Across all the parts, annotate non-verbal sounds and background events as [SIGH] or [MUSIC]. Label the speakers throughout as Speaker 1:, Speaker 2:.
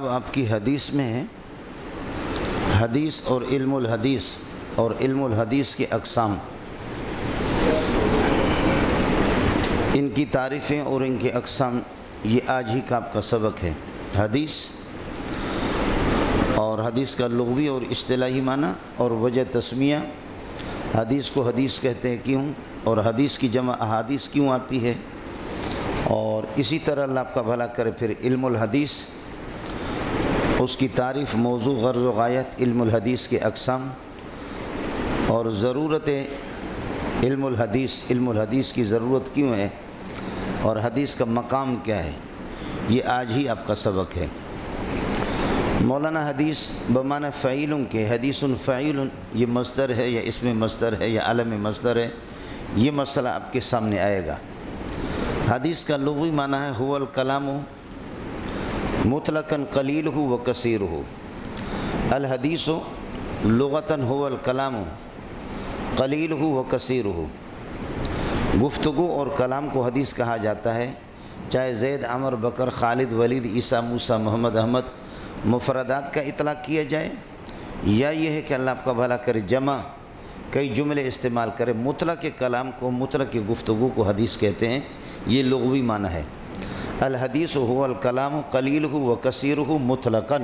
Speaker 1: کتاب آپ کی حدیث میں ہے حدیث اور علم الحدیث اور علم الحدیث کے اقسام، ان کی تعریفیں اور ان کے اقسام، یہ آج ہی کا آپ کا سبق ہے۔ حدیث اور حدیث کا لغوی اور اصطلاحی معنی اور وجہ تسمیہ۔ حدیث کو حدیث کہتے ہیں کیوں؟ اور حدیث کی جمع احادیث کیوں آتی ہے؟ اور اسی طرح اللہ آپ کا بھلا کرے پھر علم الحدیث۔ اس کی تعریف موضوع غرض و غایت علم الحدیث کے اقسام اور ضرورت علم الحدیث علم الحدیث کی ضرورت کیوں ہے اور حدیث کا مقام کیا ہے؟ یہ آج ہی آپ کا سبق ہے۔ مولانا حدیث بمانہ فعیلوں کے، حدیث فعیل، یہ مصدر ہے یا اس میں مصدر ہے یا عالم مصدر ہے، یہ مسئلہ آپ کے سامنے آئے گا۔ حدیث کا لغوی معنی ہے، هو الکلام مطلقاً قلیل ہو و کثیر ہو الحدیث لغتاً هو الکلام قلیل ہو و کثیر ہو گفتگو اور کلام کو حدیث کہا جاتا ہے، چاہے زید، عمر، بکر، خالد، ولید، عیسیٰ، موسیٰ، محمد، احمد، مفردات کا اطلاق کیا جائے، یا یہ ہے کہ اللہ آپ کا بھلا کرے جمع، کئی جملے استعمال کرے، مطلق کلام کو، مطلق گفتگو کو حدیث کہتے ہیں، یہ لغوی معنی ہے۔ الحدیث ہو الکلام قلیل ہو و کثیر ہو مطلقاً۔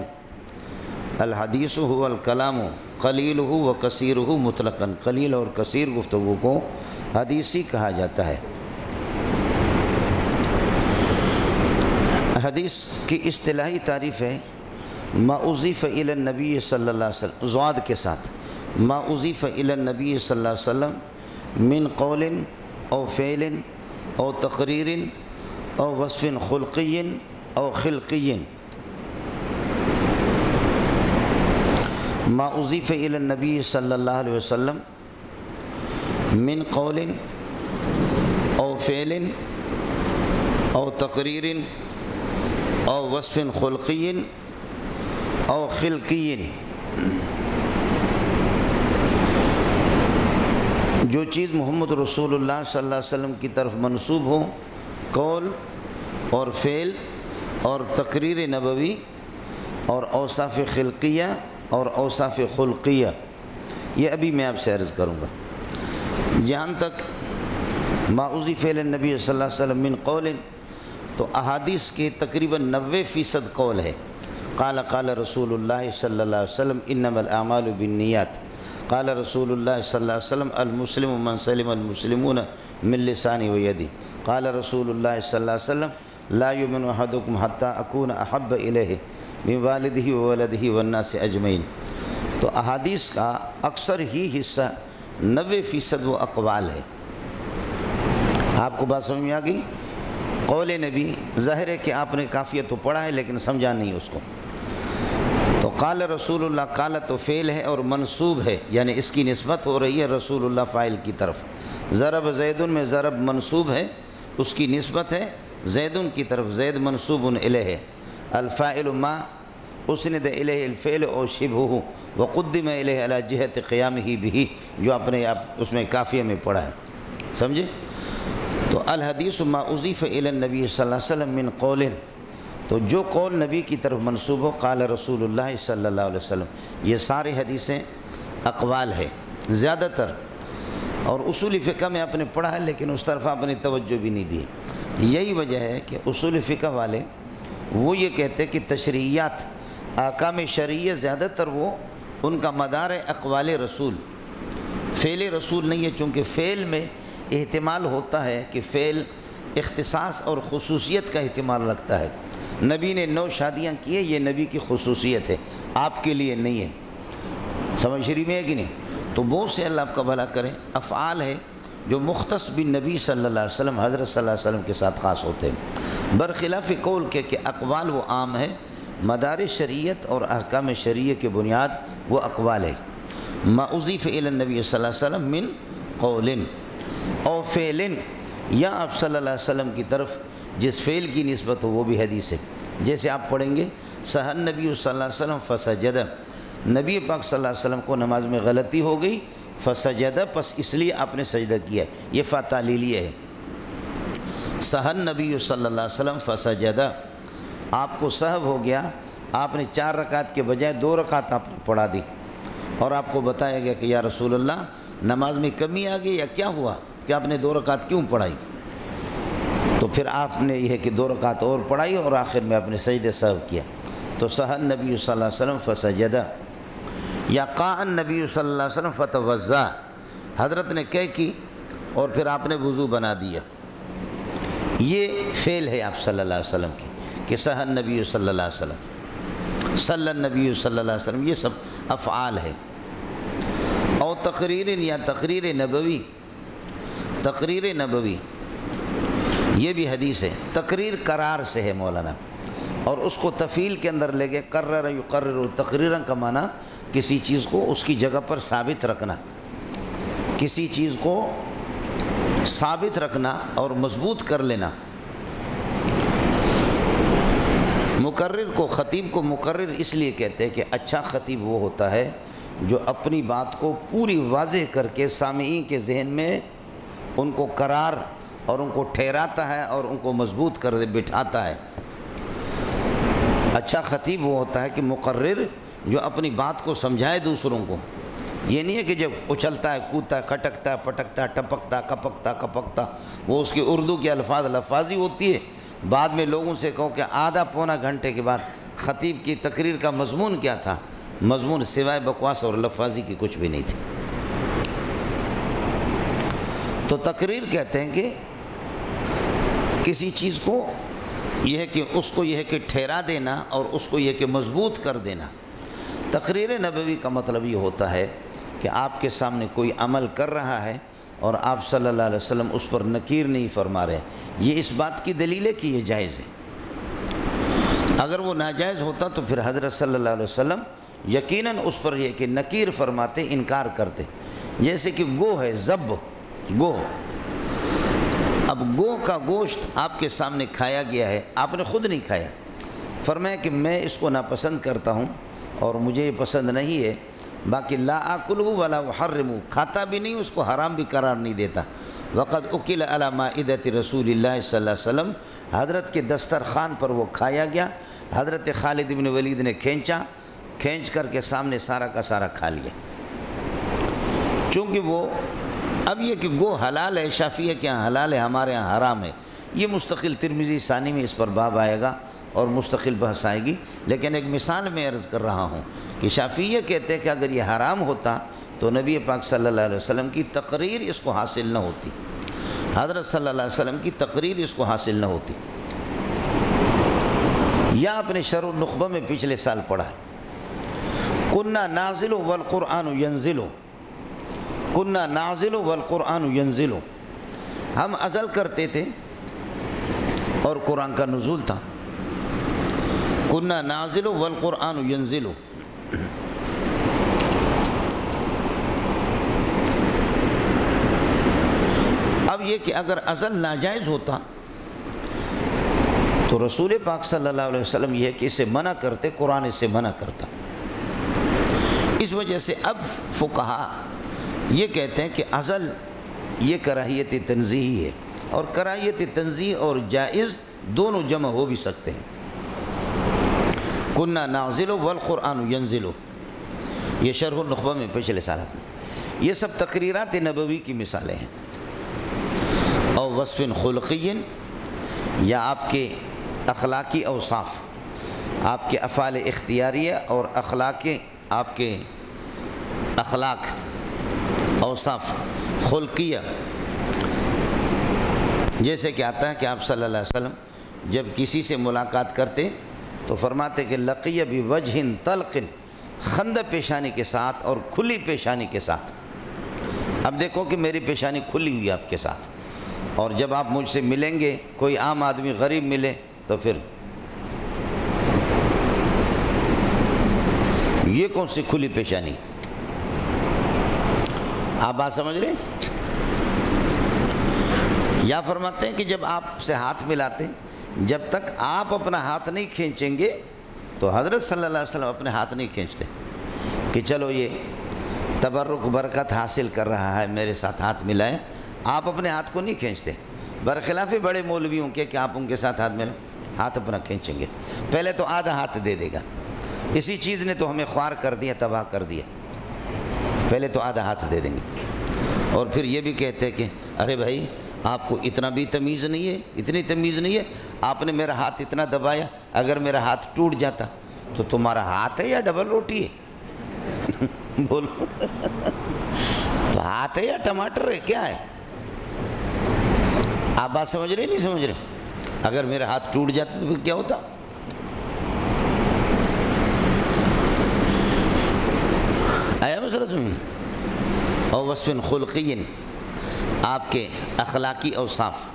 Speaker 1: الحدیث ہو الکلام قلیل ہو و کثیر ہو مطلقاً۔ قلیل اور کثیر گفتگو کو حدیثی کہا جاتا ہے۔ حدیث کی اصطلاحی تعریف ہے، ما اضیف الى النبی صلی اللہ علیہ وسلم، زواد کے ساتھ۔ ما اضیف النبی صلی اللہ علیہ وسلم من قول او فعل او تقریر او وصف خلقی او خلقی. ما اضیف الى النبی صلی اللہ علیہ وسلم من قول او فعل او تقریر او وصف خلقی او خلقین جو چیز محمد رسول اللہ صلی اللہ علیہ وسلم کی طرف منصوب ہو قول اور فعل اور تقریر نبوی اور اوصاف خلقیہ اور اوصاف خلقیہ۔ یہ ابھی میں آپ سے عرض کروں گا۔ جہاں تک معوضی فعل نبی صلی اللہ علیہ وسلم من قول، تو احادیث کے تقریباً نوے فیصد قول ہے۔ قال قال رسول اللہ صلی اللہ علیہ وسلم، انما الاعمال بالنیات۔ قال رسول اللہ صلی اللہ علیہ وسلم، المسلم من سلم المسلمون من لسانی و یدی۔ قال رسول اللہ صلی اللہ علیہ وسلم، لا یمن احدکم حتی اکون احب الیہ من والدہ و ولدہ والناس اجمعین۔ تو احادیث کا اکثر ہی حصہ نوے فیصد وہ اقوال ہے۔ آپ کو بات سمجھ میں آ گئی؟ قول نبی، ظاہر ہے کہ آپ نے کافیہ تو پڑھا ہے لیکن سمجھا نہیں اس کو۔ قال رسول اللہ، قال تو فعل ہے اور منصوب ہے یعنی اس کی نسبت ہو رہی ہے رسول اللہ فائل کی طرف۔ ضرب زید میں ضرب منصوب ہے، اس کی نسبت ہے زید کی طرف، زید منصوب ہے الفاعل ما اسند الیہ الفعل او شبہ وقدم الیہ علی جہت قیام ہی بھی جو اپنے آپ اس میں کافیہ میں پڑھا ہے۔ سمجھے؟ تو الحدیث ما اضیف الی النبی صلی اللہ علیہ وسلم من قول تو جو قول نبی کی طرف منصوب ہو، قال رسول اللہ صلی اللہ علیہ وسلم، یہ سارے حدیثیں اقوال ہے زیادہ تر۔ اور اصول فقہ میں آپ نے پڑھا ہے، لیکن اس طرف آپ نے توجہ بھی نہیں دی۔ یہی وجہ ہے کہ اصول فقہ والے وہ یہ کہتے کہ تشریعات آکام شرعیہ زیادہ تر وہ ان کا مدار اقوال رسول۔ فعل رسول نہیں ہے، چونکہ فعل میں احتمال ہوتا ہے کہ فعل اختصاص اور خصوصیت کا احتمال رکھتا ہے۔ نبی نے نو شادیاں کی یہ نبی کی خصوصیت ہے۔ آپ کے لیے نہیں ہے۔ سمجھ شریف میں ہے کہ نہیں؟ تو بہت سے اللہ آپ کا بھلا کریں افعال ہے جو مختص بن نبی صلی اللہ علیہ وسلم، حضرت صلی اللہ علیہ وسلم کے ساتھ خاص ہوتے ہیں۔ برخلاف قول کے کہ اقوال وہ عام ہے، مدار شریعت اور احکام شریع کے بنیاد وہ اقوال ہے۔ معضیف النبی صلی اللہ علیہ وسلم من قول او فعل یا آپ صلی اللہ علیہ وسلم کی طرف جس فعل کی نسبت ہو وہ بھی حدیث ہے۔ جیسے آپ پڑھیں گے سہن نبی صلی اللہ علیہ وسلم فسجدہ نبی پاک صلی اللہ علیہ وسلم کو نماز میں غلطی ہو گئی فسجدہ پس اس لیے آپ نے سجدہ کیا۔ یہ فاتعلیلیہ ہے۔ سہن نبی صلی اللہ علیہ وسلم فسجدہ آپ کو صحب ہو گیا۔ آپ نے چار رکعت کے بجائے دو رکعت آپ نے پڑھا دی۔ اور آپ کو بتایا گیا کہ یا رسول اللہ، نماز میں کمی آ گئی یا کیا ہوا؟ کہ آپ نے دو رکعت کیوں پڑھائی؟ تو پھر آپ نے یہ کہ دو رکعت اور پڑھائی اور آخر میں اپنے سجدے صحب کیا۔ تو سہن نبی صلی اللہ علیہ وسلم فسجدہ۔ یا قان نبی صلی اللہ علیہ وسلم فتوضا۔ حضرت نے کہہ کی اور پھر آپ نے وضو بنا دیا۔ یہ فعل ہے آپ صلی اللہ علیہ وسلم کی کہ سہن نبی صلی اللہ علیہ وسلم۔ صلی نبی صلی اللہ علیہ وسلم یہ سب افعال ہے اور تقریر یا تقریر نبوی۔ تقریر نبوی۔ یہ بھی حدیث ہے، تقریر قرار سے ہے مولانا۔ اور اس کو تفیل کے اندر لے گئے قرر یقرر تقریرا کا معنی کسی چیز کو اس کی جگہ پر ثابت رکھنا۔ کسی چیز کو ثابت رکھنا اور مضبوط کر لینا۔ مقرر کو، خطیب کو مقرر اس لیے کہتے ہیں کہ اچھا خطیب وہ ہوتا ہے جو اپنی بات کو پوری واضح کر کے سامعین کے ذہن میں ان کو قرار اور ان کو ٹھہراتا ہے اور ان کو مضبوط کر بٹھاتا ہے۔ اچھا خطیب وہ ہوتا ہے کہ مقرر جو اپنی بات کو سمجھائے دوسروں کو۔ یہ نہیں ہے کہ جب اچھلتا ہے، کودتا ہے، کھٹکتا ہے، پٹکتا ہے، ٹپکتا، کپکتا کپکتا، وہ اس کی اردو کے الفاظ لفاظی ہوتی ہے۔ بعد میں لوگوں سے کہو کہ آدھا پونا گھنٹے کے بعد خطیب کی تقریر کا مضمون کیا تھا؟ مضمون سوائے بکواس اور لفاظی کی کچھ بھی نہیں تھی۔ تو تقریر کہتے ہیں کہ کسی چیز کو، یہ ہے کہ اس کو یہ ہے کہ ٹھہرا دینا اور اس کو یہ کہ مضبوط کر دینا۔ تقریر نبوی کا مطلب یہ ہوتا ہے کہ آپ کے سامنے کوئی عمل کر رہا ہے اور آپ صلی اللہ علیہ وسلم اس پر نکیر نہیں فرما رہے۔ یہ اس بات کی دلیل ہے کہ یہ جائز ہے اگر وہ ناجائز ہوتا تو پھر حضرت صلی اللہ علیہ وسلم یقیناً اس پر یہ کہ نکیر فرماتے، انکار کرتے۔ جیسے کہ گو ہے، زب، گو۔ اب گو کا گوشت آپ کے سامنے کھایا گیا ہے، آپ نے خود نہیں کھایا۔ فرمایا کہ میں اس کو ناپسند کرتا ہوں اور مجھے یہ پسند نہیں ہے۔ باقی لا آکل ولا حرم کھاتا بھی نہیں، اس کو حرام بھی قرار نہیں دیتا۔ وقت اکیل علامہ عدت رسول اللہ صلی اللہ علیہ وسلم، حضرت کے دسترخوان پر وہ کھایا گیا۔ حضرت خالد بن ولید نے کھینچا، کھینچ کر کے سامنے سارا کا سارا کھا لیا۔ چونکہ وہ اب یہ کہ گو حلال ہے، شافیہ کے یہاں حلال ہے، ہمارے یہاں حرام ہے، یہ مستقل ترمیزی ثانی میں اس پر باب آئے گا اور مستقل بحث آئے گی۔ لیکن ایک مثال میں عرض کر رہا ہوں کہ شافیہ کہتے ہیں کہ اگر یہ حرام ہوتا تو نبی پاک صلی اللہ علیہ وسلم کی تقریر اس کو حاصل نہ ہوتی۔ حضرت صلی اللہ علیہ وسلم کی تقریر اس کو حاصل نہ ہوتی۔ یا اپنے شر و نخبہ میں پچھلے سال پڑھا ہے۔ کنہ نازل و والقرآن ینزل۔ کنہ نازل و والقرآن ینزل ہم ازل کرتے تھے اور قرآن کا نزول تھا. کنہ نازل والقرآن ینزل اب یہ کہ اگر ازل ناجائز ہوتا تو رسول پاک صلی اللہ علیہ وسلم یہ کہ اسے منع کرتے، قرآن اسے منع کرتا. اس وجہ سے اب فقہا یہ کہتے ہیں کہ ازل یہ کراہیت تنظیحی ہے اور کراہیت تنظیح اور جائز دونوں جمع ہو بھی سکتے ہیں۔ کنہ نازل والقرآن ینزل یہ شرح النخبہ میں پچھلے سال یہ سب تقریرات نبوی کی مثالیں ہیں۔ اور وصف خلقی یا آپ کے اخلاقی اوصاف، آپ کے افعال اختیاریہ اور اخلاق، آپ کے اخلاق۔ اوصاف خلقیہ۔ جیسے کہ آتا ہے کہ آپ صلی اللہ علیہ وسلم جب کسی سے ملاقات کرتے تو فرماتے کہ لقیہ بھی وجہ تلقن خند پیشانی کے ساتھ اور کھلی پیشانی کے ساتھ۔ اب دیکھو کہ میری پیشانی کھلی ہوئی آپ کے ساتھ۔ اور جب آپ مجھ سے ملیں گے، کوئی عام آدمی غریب ملے تو پھر یہ کون سی کھلی پیشانی؟ آپ بات سمجھ رہے یا فرماتے ہیں کہ جب آپ سے ہاتھ ملاتے جب تک آپ اپنا ہاتھ نہیں کھینچیں گے تو حضرت صلی اللہ علیہ وسلم اپنے ہاتھ نہیں کھینچتے۔ کہ چلو یہ تبرک برکت حاصل کر رہا ہے، میرے ساتھ ہاتھ ملائیں۔ آپ اپنے ہاتھ کو نہیں کھینچتے۔ برخلاف بڑے مولویوں کے کہ آپ ان کے ساتھ ہاتھ ملیں ہاتھ اپنا کھینچیں گے۔ پہلے تو آدھا ہاتھ دے دے گا۔ اسی چیز نے تو ہمیں خوار کر دیا، تباہ کر دیا۔ پہلے تو آدھا ہاتھ دے دیں گے۔ اور پھر یہ بھی کہتے کہ ارے بھائی، آپ کو اتنا بھی تمیز نہیں ہے، اتنی تمیز نہیں ہے، آپ نے میرا ہاتھ اتنا دبایا، اگر میرا ہاتھ ٹوٹ جاتا تو تمہارا ہاتھ ہے یا ڈبل روٹی ہے؟ [LAUGHS] بولو۔ تو ہاتھ ہے یا ٹماٹر ہے، کیا ہے؟ آپ بات سمجھ رہے نہیں سمجھ رہے؟ اگر میرا ہاتھ ٹوٹ جاتا تو پھر کیا ہوتا؟ آیا مسئلہ سمجھ اور وصف خلقین آپ کے اخلاقی اوصاف،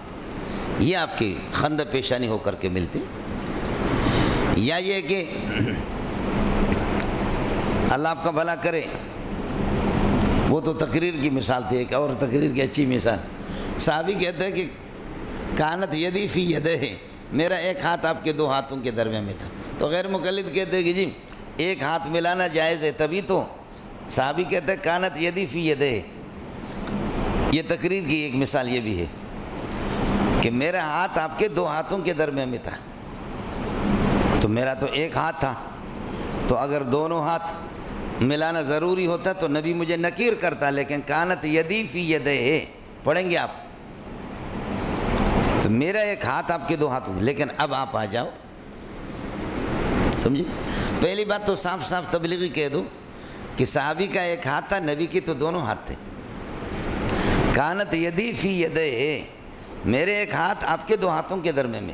Speaker 1: یہ آپ کی خند پیشانی ہو کر کے ملتے یا یہ کہ اللہ آپ کا بھلا کرے، وہ تو تقریر کی مثال تھی، ایک اور تقریر کی اچھی مثال۔ صحابی کہتے ہیں کہ کانت یدی فی یدہ ہے میرا ایک ہاتھ آپ کے دو ہاتھوں کے درمیان میں تھا۔ تو غیر مقلد کہتے ہیں کہ جی ایک ہاتھ ملانا جائز ہے تبھی تو صحابی کہتے ہیں، کانت یدی فی یدہ ہے یہ تقریر کی ایک مثال یہ بھی ہے کہ میرا ہاتھ آپ کے دو ہاتھوں کے درمیان میں تھا۔ تو میرا تو ایک ہاتھ تھا۔ تو اگر دونوں ہاتھ ملانا ضروری ہوتا تو نبی مجھے نکیر کرتا، لیکن کانت یدی فی یدہ ہے پڑھیں گے آپ۔ تو میرا ایک ہاتھ آپ کے دو ہاتھوں لیکن اب آپ آ جاؤ۔ سمجھے؟ پہلی بات تو صاف صاف تبلیغی کہہ دو۔ کہ صحابی کا ایک ہاتھ تھا، نبی کی تو دونوں ہاتھ تھے۔ کانت یدی فی یدے میرے ایک ہاتھ آپ کے دو ہاتھوں کے درمیان میں۔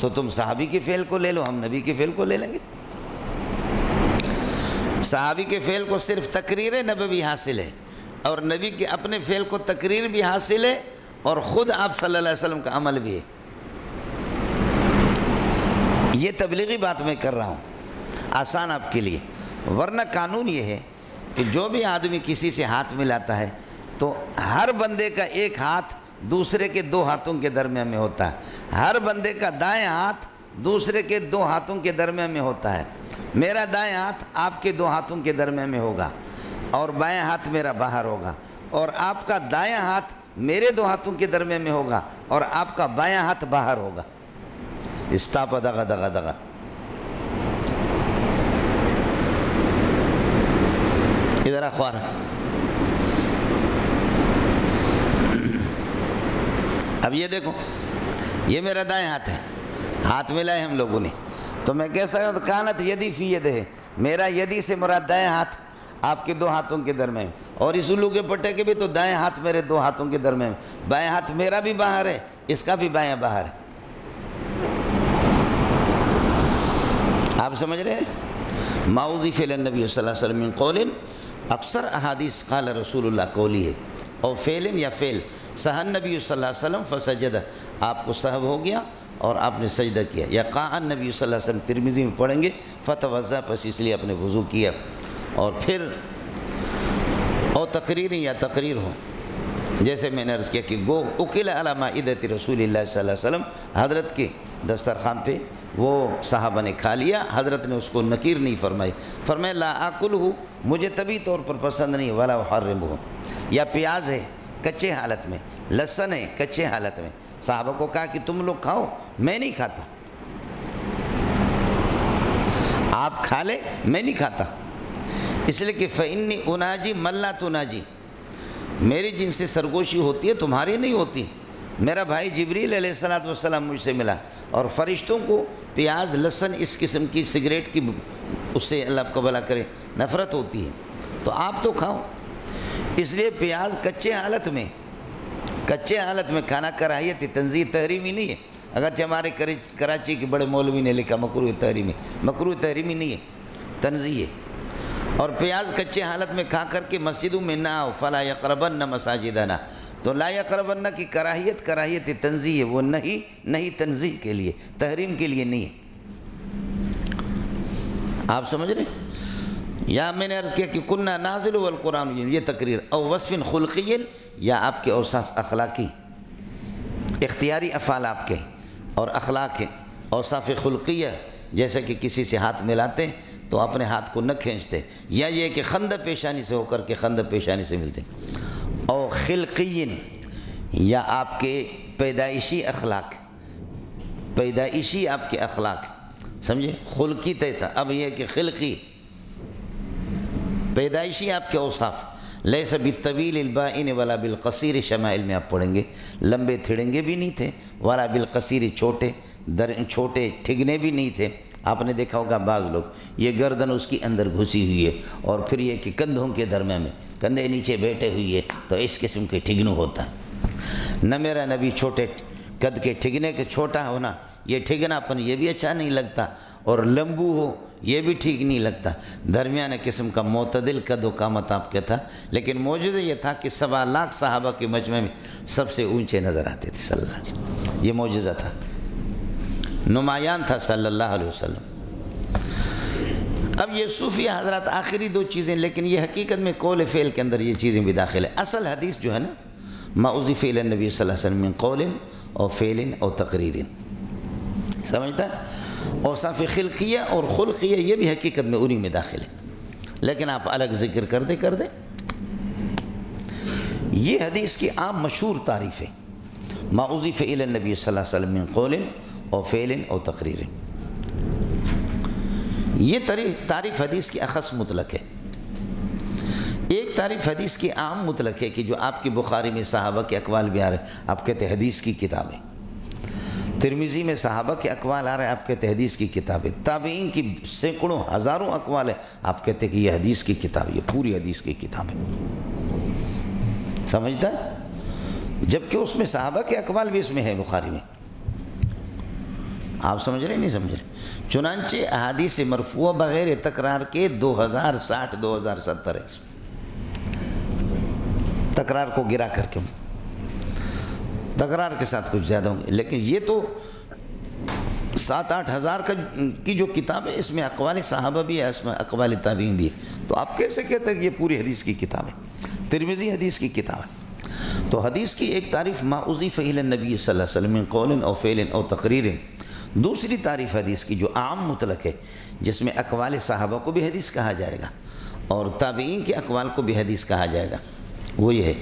Speaker 1: تو تم صحابی کے فعل کو لے لو، ہم نبی کے فعل کو لے لیں گے۔ صحابی کے فعل کو صرف تقریر نبوی حاصل ہے، اور نبی کے اپنے فعل کو تقریر بھی حاصل ہے، اور خود آپ صلی اللہ علیہ وسلم کا عمل بھی ہے۔ یہ تبلیغی بات میں کر رہا ہوں، آسان آپ کے لیے۔ ورنہ قانون یہ ہے کہ جو بھی آدمی کسی سے ہاتھ ملاتا ہے، تو ہر بندے کا ایک ہاتھ دوسرے کے دو ہاتھوں کے درمیان میں ہوتا ہے۔ ہر بندے کا دائیں ہاتھ دوسرے کے دو ہاتھوں کے درمیان میں ہوتا ہے۔ میرا دائیں ہاتھ آپ کے دو ہاتھوں کے درمیان میں ہوگا اور بائیں ہاتھ میرا باہر ہوگا۔ اور آپ کا دائیں ہاتھ میرے دو ہاتھوں کے درمیان میں ہوگا اور آپ کا بائیں ہاتھ باہر ہوگا۔ استاپ دغا دغا دغا۔ ادھر اخبار اب یہ دیکھو یہ میرا دائیں ہاتھ ہے ہاتھ ملائے ہم لوگوں نے تو میں کہہ سکتا ہوں کانت یدی فی ید ہے میرا یدی سے مراد دائیں ہاتھ آپ کے دو ہاتھوں کے درمیان اور اس الو کے پٹے کے بھی تو دائیں ہاتھ میرے دو ہاتھوں کے درمیان بائیں ہاتھ میرا بھی باہر ہے اس کا بھی بائیں باہر ہے آپ سمجھ رہے ہیں معوضی فعل نبی صلی اللہ علیہ وسلم قول اکثر احادیث قال رسول اللہ قولی ہے اور فعل یا فعل، سہن نبی صلی اللہ علیہ وسلم فسجدہ۔ آپ کو صحب ہو گیا اور آپ نے سجدہ کیا۔ یا قاعن نبی صلی اللہ علیہ وسلم ترمیزی میں پڑھیں گے فتح وضع پس اس لیے اپنے وضو کیا۔ اور پھر اور تقریر یا تقریر ہوں۔ جیسے میں نے عرض کیا کہ گو اکیلا علامہ عدت رسول اللہ صلی اللہ علیہ وسلم حضرت کے دسترخوان پہ وہ صحابہ نے کھا لیا، حضرت نے اس کو نکیر نہیں فرمائی۔ فرمائے لا آکل ہو مجھے طبی طور پر پسند نہیں والا حرم ہو یا پیاز ہے، کچے حالت میں۔ لہسن ہے، کچے حالت میں۔ صحابہ کو کہا کہ تم لوگ کھاؤ، میں نہیں کھاتا۔ آپ کھا لے میں نہیں کھاتا۔ اس لیے کہ فعنی اناجی ملا تو میری جن سے سرگوشی ہوتی ہے تمہاری نہیں ہوتی۔ میرا بھائی جبریل علیہ السلاۃ والسلام مجھ سے ملا اور فرشتوں کو پیاز لہسن اس قسم کی سگریٹ کی اس سے اللہ کو کرے، نفرت ہوتی ہے۔ تو آپ تو کھاؤ۔ اس لیے پیاز کچے حالت میں، کچے حالت میں کھانا کراہیت تنظیم تحریمی نہیں ہے۔ اگرچہ ہمارے کراچی کے بڑے مولوی نے لکھا مکرو تحریمی۔ مکرو تحریمی نہیں ہے تنظیم ہے۔ اور پیاز کچے حالت میں کھا کر کے مسجدوں میں نہ آؤ، فلا یقربن نہ مساجدہ تو لا یقربن کی کراہیت کراہیت تنظیم ہے وہ نہیں نہیں تنظیم کے لیے، تحریم کے لیے نہیں ہے۔ آپ سمجھ رہے یا میں نے عرض کیا کہ کنہ نازل والقرآن، یہ تقریر، او وصف خلقین، یا آپ کے اوصاف اخلاقی۔ اختیاری افعال آپ کے اور اخلاق ہیں۔ اوصاف خلقیہ جیسے کہ کسی سے ہاتھ ملاتے تو اپنے ہاتھ کو نہ کھینچتے، یا یہ کہ خند پیشانی سے ہو کر کے خند پیشانی سے ملتے۔ اور خلقین، یا آپ کے پیدائشی اخلاق۔ پیدائشی آپ کے اخلاق۔ سمجھے؟ خلقی طے تھا۔ اب یہ کہ خلقی۔ پیدائشی آپ کے اوصاف۔ لے سب طویل الباعین والا بالقصیر شمائل میں آپ پڑھیں گے۔ لمبے تھڑنگے بھی نہیں تھے والا بالقصیر چھوٹے، در چھوٹے ٹھگنے بھی نہیں تھے۔ آپ نے دیکھا ہوگا بعض لوگ، یہ گردن اس کی اندر گھسی ہوئی ہے اور پھر یہ کہ کندھوں کے درمیان میں، کندھے نیچے بیٹھے ہوئی ہے، تو اس قسم کے ٹھگنو ہوتا ہے۔ نہ میرا نبی چھوٹے قد کے ٹھگنے کے چھوٹا ہونا یہ ٹھگنا پن یہ بھی اچھا نہیں لگتا اور لمبو ہو، یہ بھی ٹھیک نہیں لگتا۔ درمیان قسم کا معتدل قد و قامت آپ کے تھا، لیکن موجودہ یہ تھا کہ سوا لاکھ صحابہ کے مجمع میں سب سے اونچے نظر آتے تھے صلی اللہ علیہ وسلم۔ یہ موجزہ تھا۔ نمایاں تھا صلی اللہ علیہ وسلم۔ اب یہ صوفیہ حضرات آخری دو چیزیں، لیکن یہ حقیقت میں قول فعل کے اندر یہ چیزیں بھی داخل ہے اصل حدیث جو ہے نا معوضی فعل نبی صلی اللہ علیہ وسلم من قول اور فعل اور تقریر۔ سمجھتا؟ ہے اوصاف خلقیہ اور خلقیہ یہ بھی حقیقت میں انہی میں داخل ہے لیکن آپ الگ ذکر کر دے کر دے یہ حدیث کی عام مشہور تعریف ہے معوضی فعل نبی صلی اللہ علیہ وسلم من قول اور فعل اور تقریر یہ تعریف حدیث کی اخص مطلق ہے۔ ایک تعریف حدیث کی عام مطلق ہے کہ جو آپ کی بخاری میں صحابہ کے اقوال بھی آ رہے ہیں۔ آپ کہتے ہیں حدیث کی کتابیں۔ ترمیزی میں صحابہ کے اقوال آ رہے ہیں، آپ کہتے ہیں حدیث کی کتابیں۔ تابعین کی سینکڑوں، ہزاروں اقوال ہیں۔ آپ کہتے ہیں کہ یہ حدیث کی کتاب، یہ پوری حدیث کی کتاب ہے۔ سمجھتا ہے؟ جبکہ اس میں صحابہ کے اقوال بھی اس میں ہے بخاری میں۔ آپ سمجھ رہے نہیں سمجھ رہے چنانچہ احادیث مرفوع بغیر تکرار کے دو ہزار ساٹھ، دو ہزار ستر ہے اس میں۔ تکرار کو گرا کر کے۔ تکرار کے ساتھ کچھ زیادہ ہوں گے۔ لیکن یہ تو سات آٹھ ہزار کا کی جو کتاب ہے، اس میں اقوال صحابہ بھی ہے، اس میں اقوال تابعین بھی ہے۔ تو آپ کیسے کہتے ہیں کہ یہ پوری حدیث کی کتاب ہے؟ ترمیزی حدیث کی کتاب ہے۔ تو حدیث کی ایک تعریف ماؤزی فعل نبی صلی اللہ علیہ وسلم قول او فعل او تقریر دوسری تعریف حدیث کی جو عام مطلق ہے، جس میں اقوال صحابہ کو بھی حدیث کہا جائے گا اور تابعین کے اقوال کو بھی حدیث کہا جائے گا۔ وہ یہ ہے،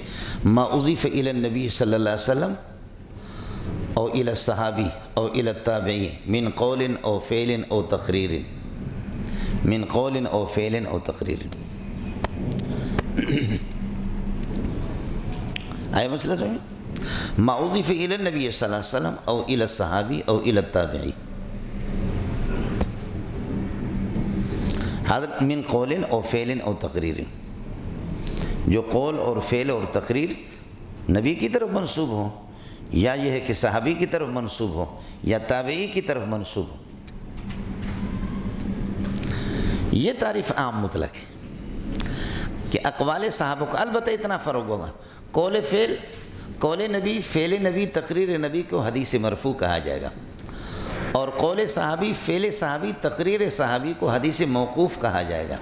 Speaker 1: ما اضیف الى النبی صلی اللہ علیہ وسلم او الى الصحابی او الى التابعی من قول او فعل او تقریر۔ من قول او فعل او تقریر۔ [CLEARS THROAT] آئے مسئلہ سمجھیں ما اضیف الى النبی صلی اللہ علیہ وسلم او الى الصحابی او الى التابعی حضرت من قول او فعل او تقریر جو قول اور فعل اور تقریر نبی کی طرف منصوب ہو یا یہ ہے کہ صحابی کی طرف منصوب ہو یا تابعی کی طرف منصوب ہو یہ تعریف عام مطلق ہے کہ اقوال صحابہ کو البتہ اتنا فرق ہوگا۔ قول فعل قول نبی، فعل نبی، تقریر نبی کو حدیث مرفوع کہا جائے گا۔ اور قول صحابی، فعل صحابی، تقریر صحابی کو حدیث موقوف کہا جائے گا۔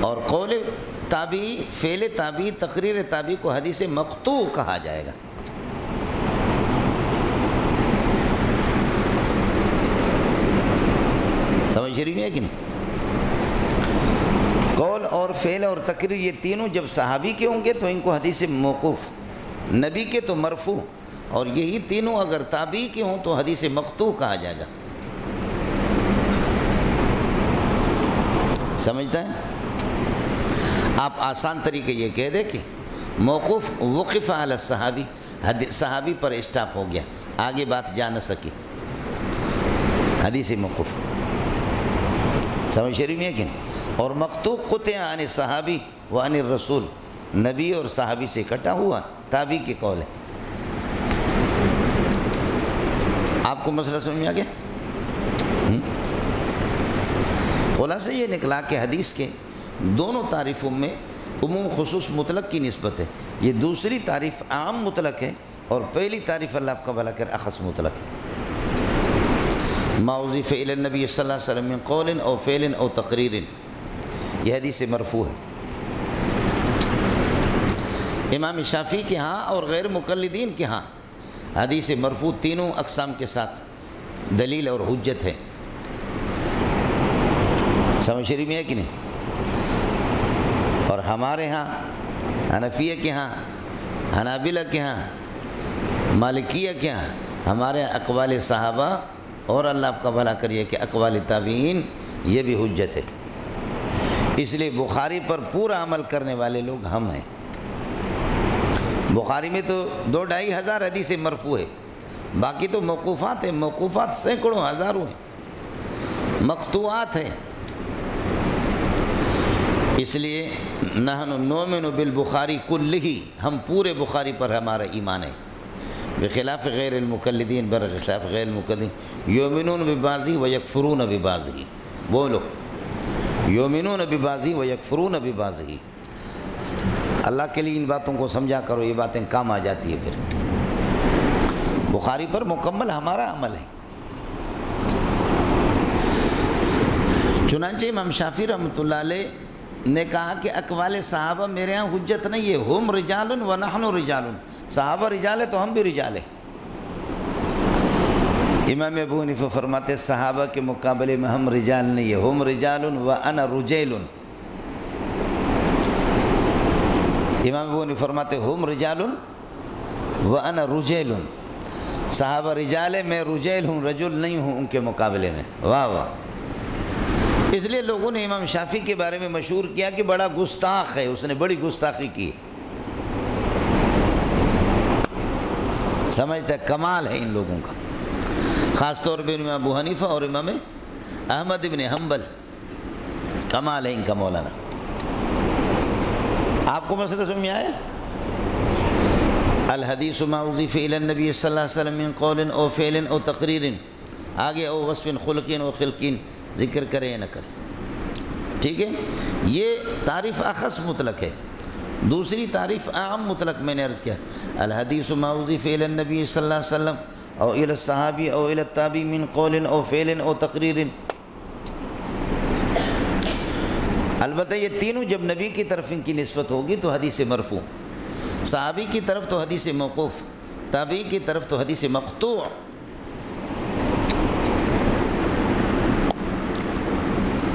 Speaker 1: اور قول تابعی، فعل تابعی، تقریر تابعی کو حدیث مقتوع کہا جائے گا۔ سمجھ شریف ہے کہ نہیں؟ قول اور فعل اور تقریر یہ تینوں جب صحابی کے ہوں گے تو ان کو حدیث موقوف نبی کے تو مرفوع اور یہی تینوں اگر تابعی کے ہوں تو حدیث مقتوع کہا جائے گا۔ سمجھتا ہے آپ آسان طریقے یہ کہہ دیں کہ موقف وقف علی صحابی صحابی پر اسٹاپ ہو گیا۔ آگے بات جا نہ سکی۔ حدیث موقف سمجھ شریف ہے کہ اور مقتوق قطع عن صحابی و عن الرسول، نبی اور صحابی سے کٹا ہوا۔ تابی کے قول ہے۔ آپ کو مسئلہ سمجھ آ گیا؟ خلاصہ یہ نکلا کہ حدیث کے دونوں تعریفوں میں عموم خصوص مطلق کی نسبت ہے۔ یہ دوسری تعریف عام مطلق ہے اور پہلی تعریف اللہ آپ کا بلا کر اخص مطلق ہے۔ معوضی فعل النبی صلی اللہ علیہ وسلم قول او فعل او تقریر۔ یہ حدیث مرفوع ہے۔ امام شافی کے ہاں اور غیر مقلدین کے ہاں۔ حدیث مرفوع تینوں اقسام کے ساتھ دلیل اور حجت ہے۔ سمجھ شریف میں ہے کہ نہیں؟ اور ہمارے ہاں حنفیہ کے ہاں حنابلہ کے ہاں مالکیہ کے ہاں ہمارے ہاں اقوال صحابہ اور اللہ آپ کا بھلا کریے کہ اقوال تابعین یہ بھی حجت ہے۔ اس لیے بخاری پر پورا عمل کرنے والے لوگ ہم ہیں۔ بخاری میں تو دو ڈھائی ہزار حدیث مرفوع ہے، باقی تو موقوفات ہیں، موقوفات سینکڑوں ہزاروں ہیں مقتوعات ہیں۔ اس لیے نہن نومن بالبخاری کل ہی، ہم پورے بخاری پر ہمارا ایمان ہے بخلاف غیر المقلدین، برخلاف غیر المقلدین۔ یومنون ببازی و یکفرون ببازی بولو یومنون ببازی و یکفرون ببازی اللہ کے لیے ان باتوں کو سمجھا کرو، یہ باتیں کام آ جاتی ہے پھر۔ بخاری پر مکمل ہمارا عمل ہے۔ چنانچہ امام شافی رحمۃ اللہ علیہ نے کہا کہ اقوال صحابہ میرے ہاں حجت نہیں ہے۔ ہم رجال و نحن رجال صحابہ رجال ہے تو ہم بھی رجال ہیں۔ امام ابو حنیفہ فرماتے صحابہ کے مقابلے میں ہم رجال نہیں ہے ہم رجال و انا رجیل امام ابو فرماتے، ہم رجال و انا رجیل صحابہ رجال میں رجیل ہوں، رجل نہیں ہوں ان کے مقابلے میں. واہ واہ۔ اس لیے لوگوں نے امام شافی کے بارے میں مشہور کیا کہ بڑا گستاخ ہے، اس نے بڑی گستاخی کی۔ سمجھتا ہے کمال ہے ان لوگوں کا۔ خاص طور پہ امام ابو حنیفہ اور امام احمد ابن حنبل۔ کمال ہے ان کا مولانا۔ آپ کو مسئلہ سمجھ میں آیا؟ الحدیث ما اضیف الى النبی صلی اللہ علیہ وسلم من قول او فعل او تقریر، آگے او وصف خلقین او خلقین ذکر کرے یا نہ کرے ٹھیک ہے؟ یہ تعریف اخص مطلق ہے۔ دوسری تعریف عام مطلق میں نے عرض کیا۔ الحدیث معوضی فعل النبی صلی اللہ علیہ وسلم، او الى الصحابی، او الى التابی من قول او فعل او تقریر۔ البتہ یہ تینوں جب نبی کی طرف ان کی نسبت ہوگی تو حدیث مرفوع، صحابی کی طرف تو حدیث موقوف، تابعی کی طرف تو حدیث مقطوع۔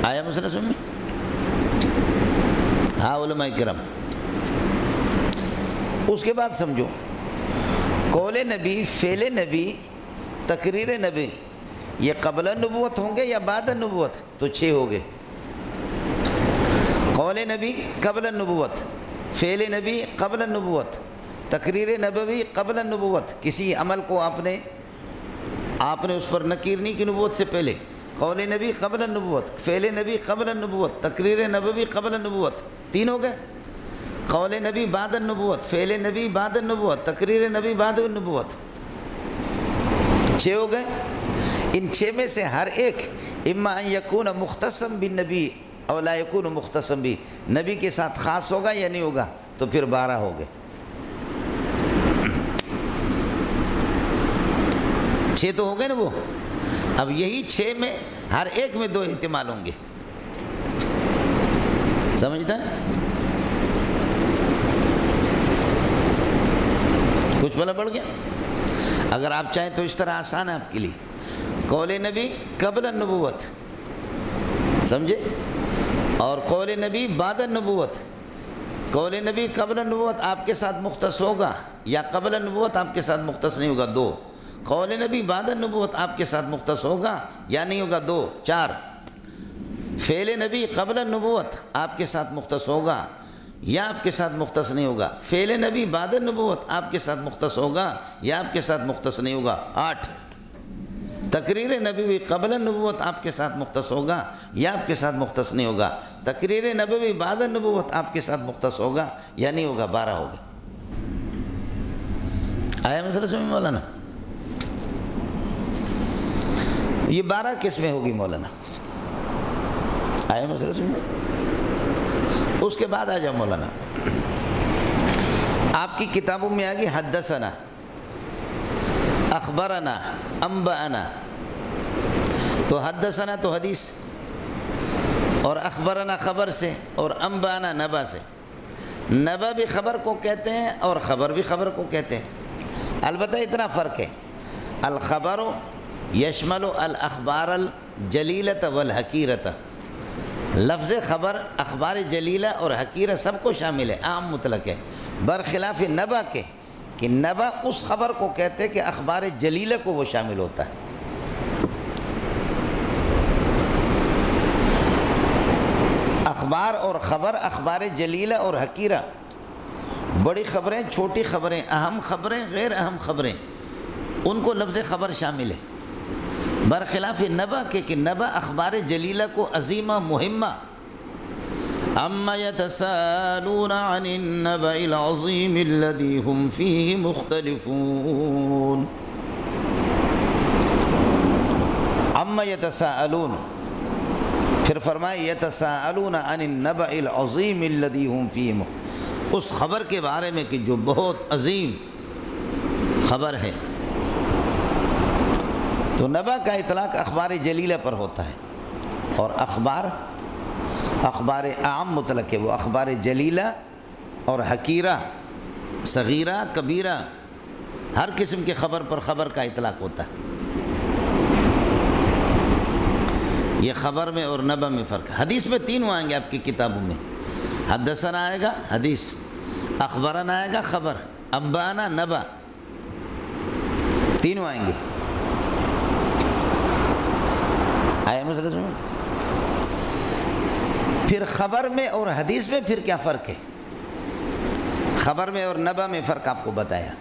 Speaker 1: آیا مسئلہ سن میں؟ ہاں علماء کرم اس کے بعد سمجھو، قول نبی، فعل نبی، تقریر نبی، یہ قبل نبوت ہوں گے یا بعد نبوت؟ تو چھ ہو گئے۔ قول نبی قبل نبوت فعل نبی قبل نبوت تقریر نبوی قبل نبوت کسی عمل کو آپ نے آپ نے اس پر نکیر نہیں کی نبوت سے پہلے۔ قول نبی قبل النبوت، فعل نبی قبل النبوت، تقریر نبوی قبل النبوت۔ تین ہو گئے۔ قول نبی بعد النبوت، فعل نبی بعد النبوت، تقریر نبی بعد النبوت۔ چھ ہو گئے۔ ان چھ میں سے ہر ایک، اما ان یکون مختصم بن نبی او لا یکون مختصم بھی نبی کے ساتھ خاص ہوگا یا نہیں ہوگا؟ تو پھر بارہ ہو گئے. چھ تو ہو گئے نا وہ؟ اب یہی چھ میں ہر ایک میں دو احتمال ہوں گے. سمجھتا کچھ بلا پڑ گیا؟ اگر آپ چاہیں تو اس طرح آسان ہے آپ کے لیے. قول نبی قبل النبوت. سمجھے؟ اور قول نبی بعد النبوت، قول نبی قبل النبوت آپ کے ساتھ مختص ہوگا یا قبل النبوت آپ کے ساتھ مختص نہیں ہوگا؟ دو۔ قول نبی بعد نبوت آپ کے ساتھ مختص ہوگا یا نہیں ہوگا؟ دو۔ چار۔ فعل نبی قبل نبوت آپ کے ساتھ مختص ہوگا یا آپ کے ساتھ مختص نہیں ہوگا؟ فعل نبی بعد نبوت آپ کے ساتھ مختص ہوگا یا آپ کے ساتھ مختص نہیں ہوگا؟ آٹھ۔ تقریر نبی قبل نبوت آپ کے ساتھ مختص ہوگا یا آپ کے ساتھ مختص نہیں ہوگا؟ تقریر نبوی بعد نبوت آپ کے ساتھ مختص ہوگا یا نہیں ہوگا؟ بارہ ہوگا۔ آیا مسئلہ سمجھ مولانا؟ یہ بارہ قسمیں ہوگی مولانا؟ آئے مسئلہ سمجھ اس کے بعد آ جاؤ مولانا۔ آپ کی کتابوں میں آگی حدثنا۔ اخبرنا انبانا تو حدثنا تو حدیث، اور اخبرنا خبر سے، اور انبانا نبا سے. نبا بھی خبر کو کہتے ہیں، اور خبر بھی خبر کو کہتے ہیں. البتہ اتنا فرق ہے، الخبر یشمل الاخبار الجلیلت والحقیرت لفظ خبر، اخبار جلیلہ اور حقیرہ سب کو شامل ہے، عام مطلق ہے. برخلاف نبا کے کہ نبا اس خبر کو کہتے ہیں کہ اخبار جلیلہ کو وہ شامل ہوتا ہے۔ اخبار اور خبر، اخبار جلیلہ اور حقیرہ۔ بڑی خبریں، چھوٹی خبریں، اہم خبریں، غیر اہم خبریں۔ ان کو لفظ خبر شامل ہے۔ برخلاف نبا کے کہ نبا اخبار جلیلہ کو عظیمہ، مہمہ اما يتسالون عن النبأ العظيم الذي هم فيه مختلفون؟ اما يتساءلون؟ پھر فرمائے یتساءلون عن النبأ العظیم الذي هم فيه مختلفون اس خبر کے بارے میں کہ جو بہت عظیم خبر ہے۔ تو نبا کا اطلاق اخبار جلیلہ پر ہوتا ہے اور اخبار اخبار عام مطلق ہے، وہ اخبار جلیلہ اور حقیرہ، صغیرہ، کبیرہ، ہر قسم کی خبر پر خبر کا اطلاق ہوتا ہے۔ یہ خبر میں اور نبا میں فرق ہے۔ حدیث میں تینوں آئیں گے آپ کی کتابوں میں۔ حدثن آئے گا، حدیث۔ اخبرن آئے گا، خبر۔ امبانا نبا تینوں آئیں گے۔ آئے مسئلہ سمجھ پھر خبر میں اور حدیث میں پھر کیا فرق ہے؟ خبر میں اور نبا میں فرق آپ کو بتایا۔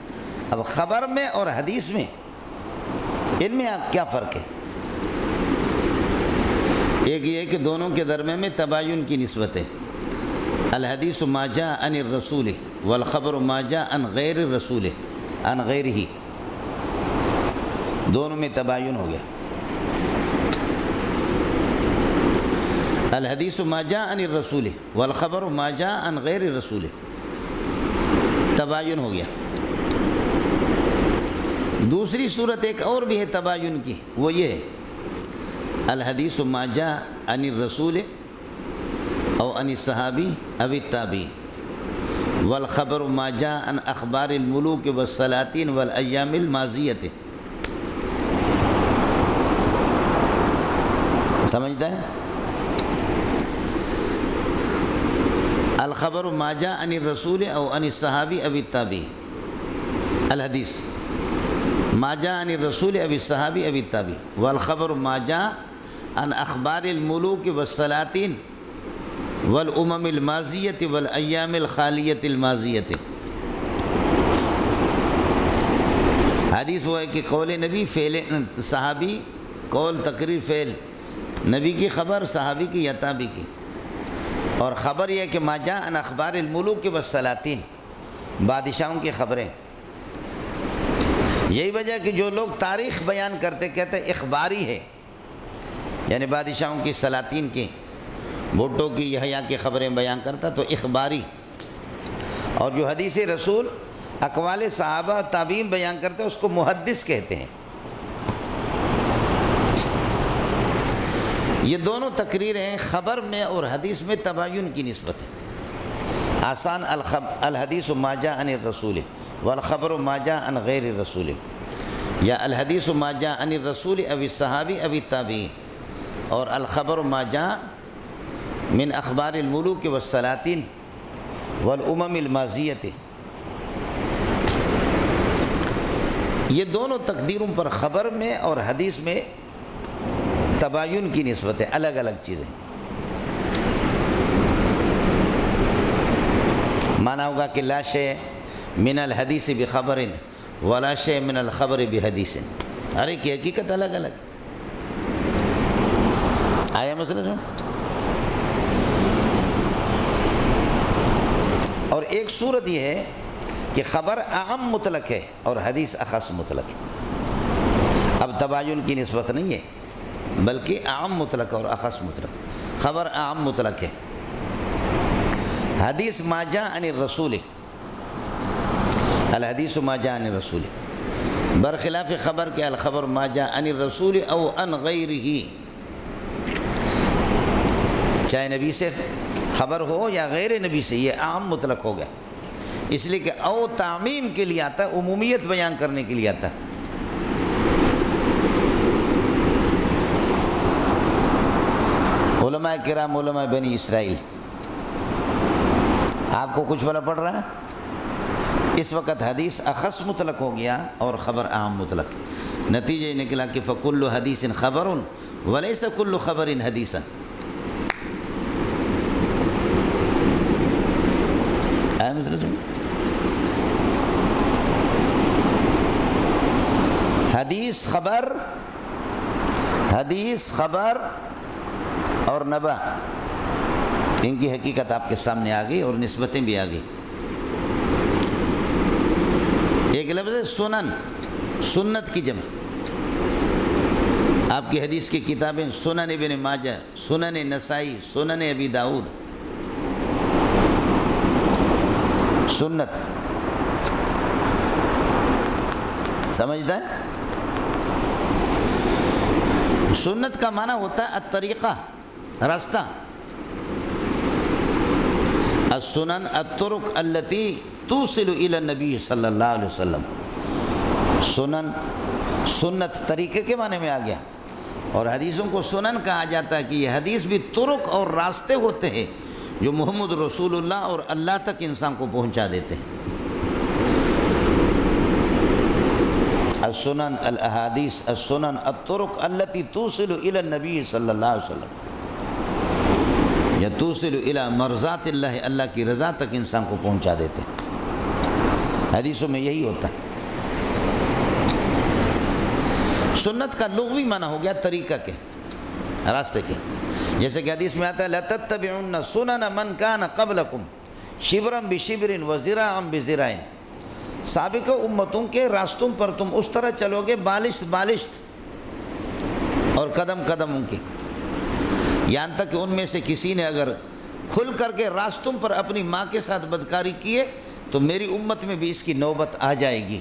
Speaker 1: اب خبر میں اور حدیث میں، ان میں کیا فرق ہے؟ ایک یہ کہ دونوں کے درمیان میں تباین کی نسبت ہے۔ الحدیث و ماجا ان الرسول والخبر ماجا ان غیر الرسول ان غیر ہی دونوں میں تباین ہو گیا۔ الحدیث ماجا ان الرسول والخبر ماجا ان غیر الرسول. تباین ہو گیا. دوسری صورت ایک اور بھی ہے تباین کی. وہ یہ ہے، الحدیث ماجا ان الرسول او ان صحابی اب تابی والخبر ماجا ان اخبار الملوک والسلاطین والایام الماضیت. سمجھتا ہے؟ الخبر ما جاء عن الرسول أو عن الصحابي أبي التابعي الحديث. ما جاء عن الرسول أبي الصحابي أبي التابعي والخبر ما جاء عن أخبار الملوك والسلاطين والأمم الماضية والأيام الخالية الماضية حدیث وہ ہے کہ قول نبی فعل صحابی قول تقریر فعل. نبی کی خبر صحابی کی یا یتابی کی؟ اور خبر یہ کہ ماجا ان اخبار الملوک والسلاطین بادشاہوں کی خبریں۔ یہی وجہ کہ جو لوگ تاریخ بیان کرتے کہتے اخباری ہے یعنی بادشاہوں کی، سلاطین کی، بھٹو کی، یحییٰ کی خبریں بیان کرتا تو اخباری۔ اور جو حدیث رسول، اقوال صحابہ تعبیم بیان کرتے، اس کو محدث کہتے ہیں۔ یہ دونوں تقریریں خبر میں اور حدیث میں تباین کی نسبت ہے آسان الحدیث و ماجا ان الرسول والخبر و ماجا ان غیر الرسول یا الحدیث و ماجا ان الرسول ابی صحابی ابی تابعی اور الخبر و ماجا من اخبار الملوک والسلاطین والامم الماضیت یہ دونوں تقدیروں پر خبر میں اور حدیث میں تباین کی نسبت ہے الگ الگ چیزیں۔ مانا ہوگا کہ لاش من الحدیث بخبر ولا شے من الخبر بحدیث۔ ہر ایک کی حقیقت الگ الگ۔ آیا مسئلہ جو اور ایک صورت یہ ہے کہ خبر عام مطلق ہے اور حدیث اخص مطلق۔ ہے اب تباین کی نسبت نہیں ہے۔ بلکہ عام مطلق اور اخص مطلق۔ خبر عام مطلق ہے۔ حدیث ماجا ان الرسول۔ الحدیث ماجا ان الرسول۔ برخلاف خبر کے الخبر ماجا ان الرسول او ان غیر ہی چاہے نبی سے خبر ہو یا غیر نبی سے، یہ عام مطلق ہو گیا۔ اس لیے کہ او تعمیم کے لیے آتا ہے عمومیت بیان کرنے کے لیے آتا۔ ہے علماء کرام، علماء بنی اسرائیل۔ آپ کو کچھ بلا پڑ رہا ہے؟ اس وقت حدیث اخص مطلق ہو گیا اور خبر عام مطلق۔ نتیجہ نکلا کہ فکل حدیث خبر ولیس کل خبر حدیث۔ حدیث خبر حدیث خبر اور نبا، ان کی حقیقت آپ کے سامنے آ گئی اور نسبتیں بھی آ گئی۔ ایک لفظ ہے سنن، سنت کی جمع۔ آپ کی حدیث کی کتابیں سنن ابن ماجہ، سنن نسائی، سنن ابی داود سنت۔ سمجھتا ہے؟ سنت کا معنی ہوتا ہے الطریقہ۔ راستہ السنن الطرق التي توصل الى النبی صلی اللہ علیہ وسلم۔ سنن، سنت طریقے کے معنی میں آ گیا۔ اور حدیثوں کو سنن کہا جاتا ہے کہ یہ حدیث بھی طرق اور راستے ہوتے ہیں جو محمد رسول اللہ اور اللہ تک انسان کو پہنچا دیتے ہیں۔ السنن الاحادیث السنن الطرق التي توصل الى النبی صلی اللہ علیہ وسلم۔ یا توصل الى مرضات اللہ اللہ کی رضا تک انسان کو پہنچا دیتے ہیں۔ حدیثوں میں یہی ہوتا۔ ہے سنت کا لغوی معنی ہو گیا طریقہ کے، راستے کے۔ جیسے کہ حدیث میں آتا ہے، لَتَتَّبِعُنَّ سُنَنَ مَنْ كَانَ قَبْلَكُمْ شِبْرًا بِشِبْرٍ وَزِرَاً بِزِرَائٍ سابق امتوں کے راستوں پر تم اس طرح چلو گے بالشت بالشت۔ اور قدم قدم ان کی یہاں تک کہ ان میں سے کسی نے اگر کھل کر کے راستوں پر اپنی ماں کے ساتھ بدکاری کیے، تو میری امت میں بھی اس کی نوبت آ جائے گی۔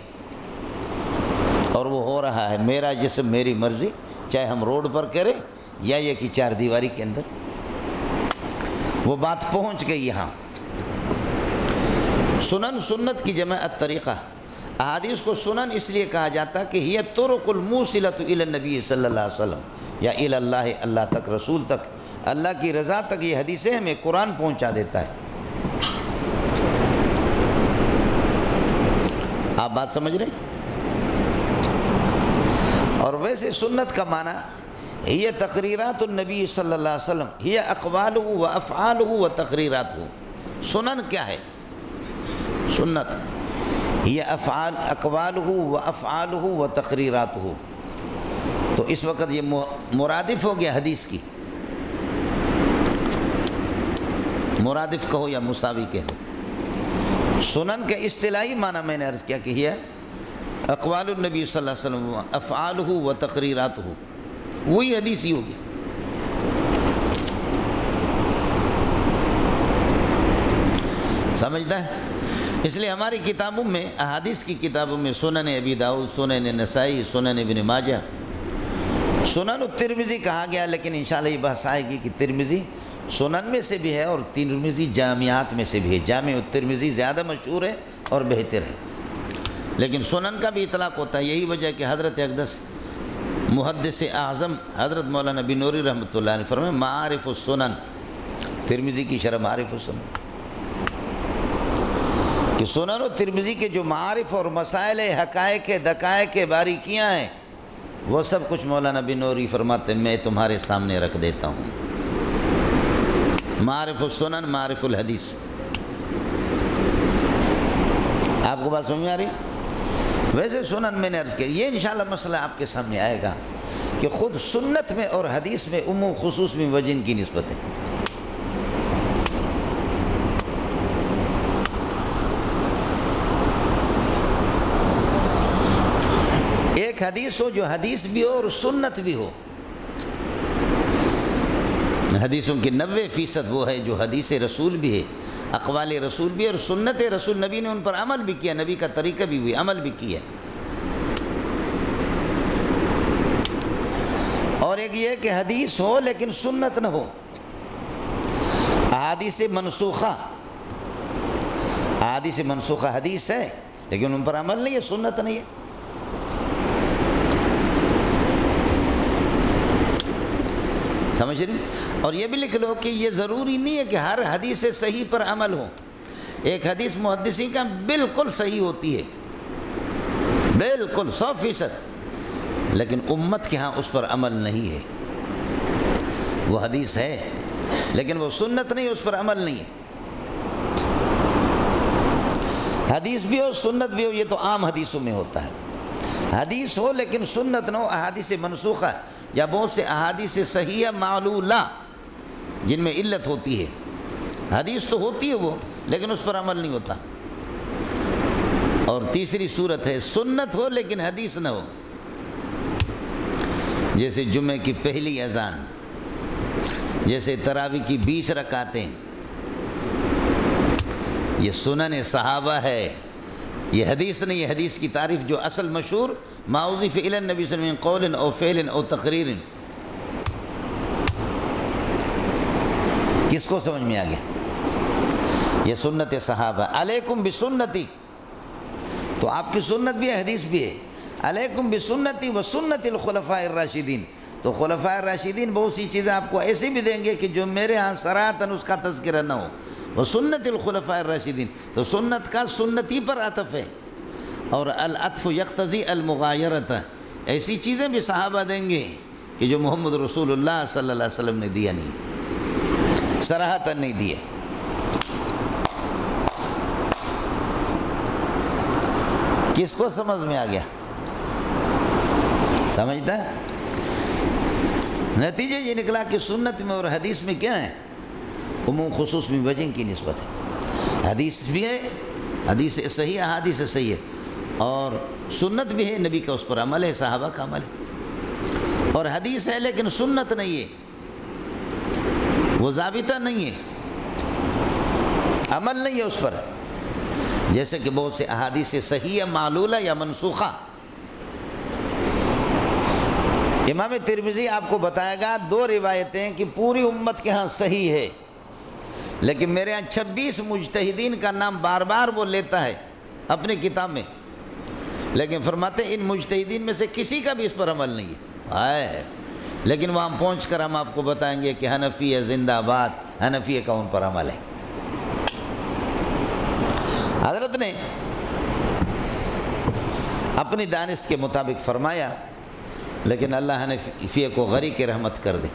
Speaker 1: اور وہ ہو رہا ہے، میرا جسم میری مرضی، چاہے ہم روڈ پر کریں یا یہ کہ چار دیواری کے اندر۔ وہ بات پہنچ گئی یہاں۔ سنن سنت کی جمع الطریقہ۔ احادیث کو سنن اس لیے کہا جاتا کہ یہ طرق الموصلت الى النبی صلی اللہ علیہ وسلم، یا الی اللہ اللہ تک، رسول تک۔ اللہ کی رضا تک یہ حدیثیں ہمیں قرآن پہنچا دیتا ہے۔ آپ بات سمجھ رہے اور ویسے سنت کا معنی یہ تقریرات النبی صلی اللہ علیہ وسلم یہ اقوال و افعال و تقریرات ہو سنن کیا ہے؟ سنت۔ یہ افعال اقوال ہو و افعال ہو و تقریرات ہو تو اس وقت یہ مرادف ہو گیا حدیث کی۔ مرادف کہو یا مساوی کہہ دو سنن کے اصطلاحی معنی میں نے عرض کیا کہ یہ اقوال النبی صلی اللہ علیہ وسلم افعال ہو و تقریرات ہو وہی حدیث ہی ہوگی۔ سمجھتا ہے؟ اس لیے ہماری کتابوں میں، احادیث کی کتابوں میں سنن ابی داؤد، سنن نسائی، سنن ابن ماجہ۔ سنن الترمزی کہا گیا، لیکن انشاءاللہ یہ بحث آئے گی کہ ترمزی سنن میں سے بھی ہے اور ترمزی جامعات میں سے بھی ہے۔ جامع الترمزی زیادہ مشہور ہے اور بہتر ہے۔ لیکن سنن کا بھی اطلاق ہوتا ہے۔ یہی وجہ کہ حضرت اقدس، محدث اعظم حضرت مولانا بنوری رحمۃ اللہ علیہ فرمائے معارف السنن. ترمزی کی شرح معارف السنن۔ کہ سنن و ترمزی کے جو معارف اور مسائل حقائق، دقائق، باریکیاں ہیں، وہ سب کچھ مولانا بنوری فرماتے ہیں، میں تمہارے سامنے رکھ دیتا ہوں۔ معارف السنن معارف الحدیث۔ آپ کو بات سمجھ آ رہی؟ ویسے سنن میں نے عرض کیا، یہ انشاءاللہ مسئلہ آپ کے سامنے آئے گا کہ خود سنت میں اور حدیث میں عموم خصوص میں وجن کی نسبت ہے۔ ایک حدیث ہو جو حدیث بھی ہو اور سنت بھی ہو۔ حدیثوں کی نوے فیصد وہ ہے جو حدیث رسول بھی ہے، اقوال رسول بھی ہے اور سنت رسول نبی نے ان پر عمل بھی کیا، نبی کا طریقہ بھی ہوئی عمل بھی کیا۔ اور ایک یہ کہ حدیث ہو لیکن سنت نہ ہو۔ احادیث منسوخہ احادیث منسوخہ حدیث ہے، لیکن ان پر عمل نہیں ہے، سنت نہیں ہے۔ سمجھ رہی اور یہ بھی لکھ لو کہ یہ ضروری نہیں ہے کہ ہر حدیث صحیح پر عمل ہو۔ ایک حدیث محدثین کا بالکل صحیح ہوتی ہے۔ بالکل، سو فیصد۔ لیکن امت کے ہاں اس پر عمل نہیں ہے۔ وہ حدیث ہے، لیکن وہ سنت نہیں، اس پر عمل نہیں ہے۔ حدیث بھی ہو، سنت بھی ہو، یہ تو عام حدیثوں میں ہوتا ہے۔ حدیث ہو، لیکن سنت نہ ہو، احادیث منسوخہ۔ یا بہت سے احادیث صحیح معلولہ جن میں علت ہوتی ہے۔ حدیث تو ہوتی ہے وہ، لیکن اس پر عمل نہیں ہوتا۔ اور تیسری صورت ہے، سنت ہو لیکن حدیث نہ ہو۔ جیسے جمعہ کی پہلی اذان، جیسے تراوی کی بیس رکاتیں یہ سنن صحابہ ہے۔ یہ حدیث نہیں، یہ حدیث کی تعریف جو اصل مشہور معوضی فعل نبی صلی اللہ علیہ وسلم قول او فعل او تقریر کس کو سمجھ میں آ گیا؟ یہ سنت صحابہ. علیکم بسنتی. تو آپ کی سنت بھی ہے، حدیث بھی ہے. علیکم بسنتی و سنت الخلفاء الراشدین. تو خلفاء الراشدین بہت سی چیزیں آپ کو ایسی بھی دیں گے کہ جو میرے ہاں سراتن اس کا تذکرہ نہ ہو. وہ سنت الخلفاء الراشدین. تو سنت کا سنتی پر عطف ہے. اور العطف یقتضی المغایرت ایسی چیزیں بھی صحابہ دیں گے کہ جو محمد رسول اللہ صلی اللہ علیہ وسلم نے دیا نہیں، سراہتاً نہیں دیے۔ کس کو سمجھ میں آ گیا؟ سمجھتا ہے؟ نتیجہ یہ نکلا کہ سنت میں اور حدیث میں کیا ہے؟ عموم خصوص میں وجہ کی نسبت ہے۔ حدیث بھی ہے، حدیث صحیح ہے، احادیث صحیح ہے۔ اور سنت بھی ہے نبی کا اس پر عمل ہے، صحابہ کا عمل ہے۔ اور حدیث ہے لیکن سنت نہیں ہے۔ وہ ضابطہ نہیں ہے۔ عمل نہیں ہے اس پر۔ جیسے کہ بہت سے احادیث صحیح معلولہ یا منسوخہ۔ امام ترمزی آپ کو بتائے گا، دو روایتیں کہ پوری امت کے ہاں صحیح ہے۔ لیکن میرے ہاں چھبیس مجتہدین کا نام بار بار وہ لیتا ہے اپنی کتاب میں۔ لیکن فرماتے ہیں، ان مجتہدین میں سے کسی کا بھی اس پر عمل نہیں ہے۔ لیکن وہاں پہنچ کر ہم آپ کو بتائیں گے کہ حنفی زندہ آباد حنفی کا ان پر عمل ہے۔ حضرت نے اپنی دانست کے مطابق فرمایا، لیکن اللہ نے فیہ کو غری کے رحمت کر دے۔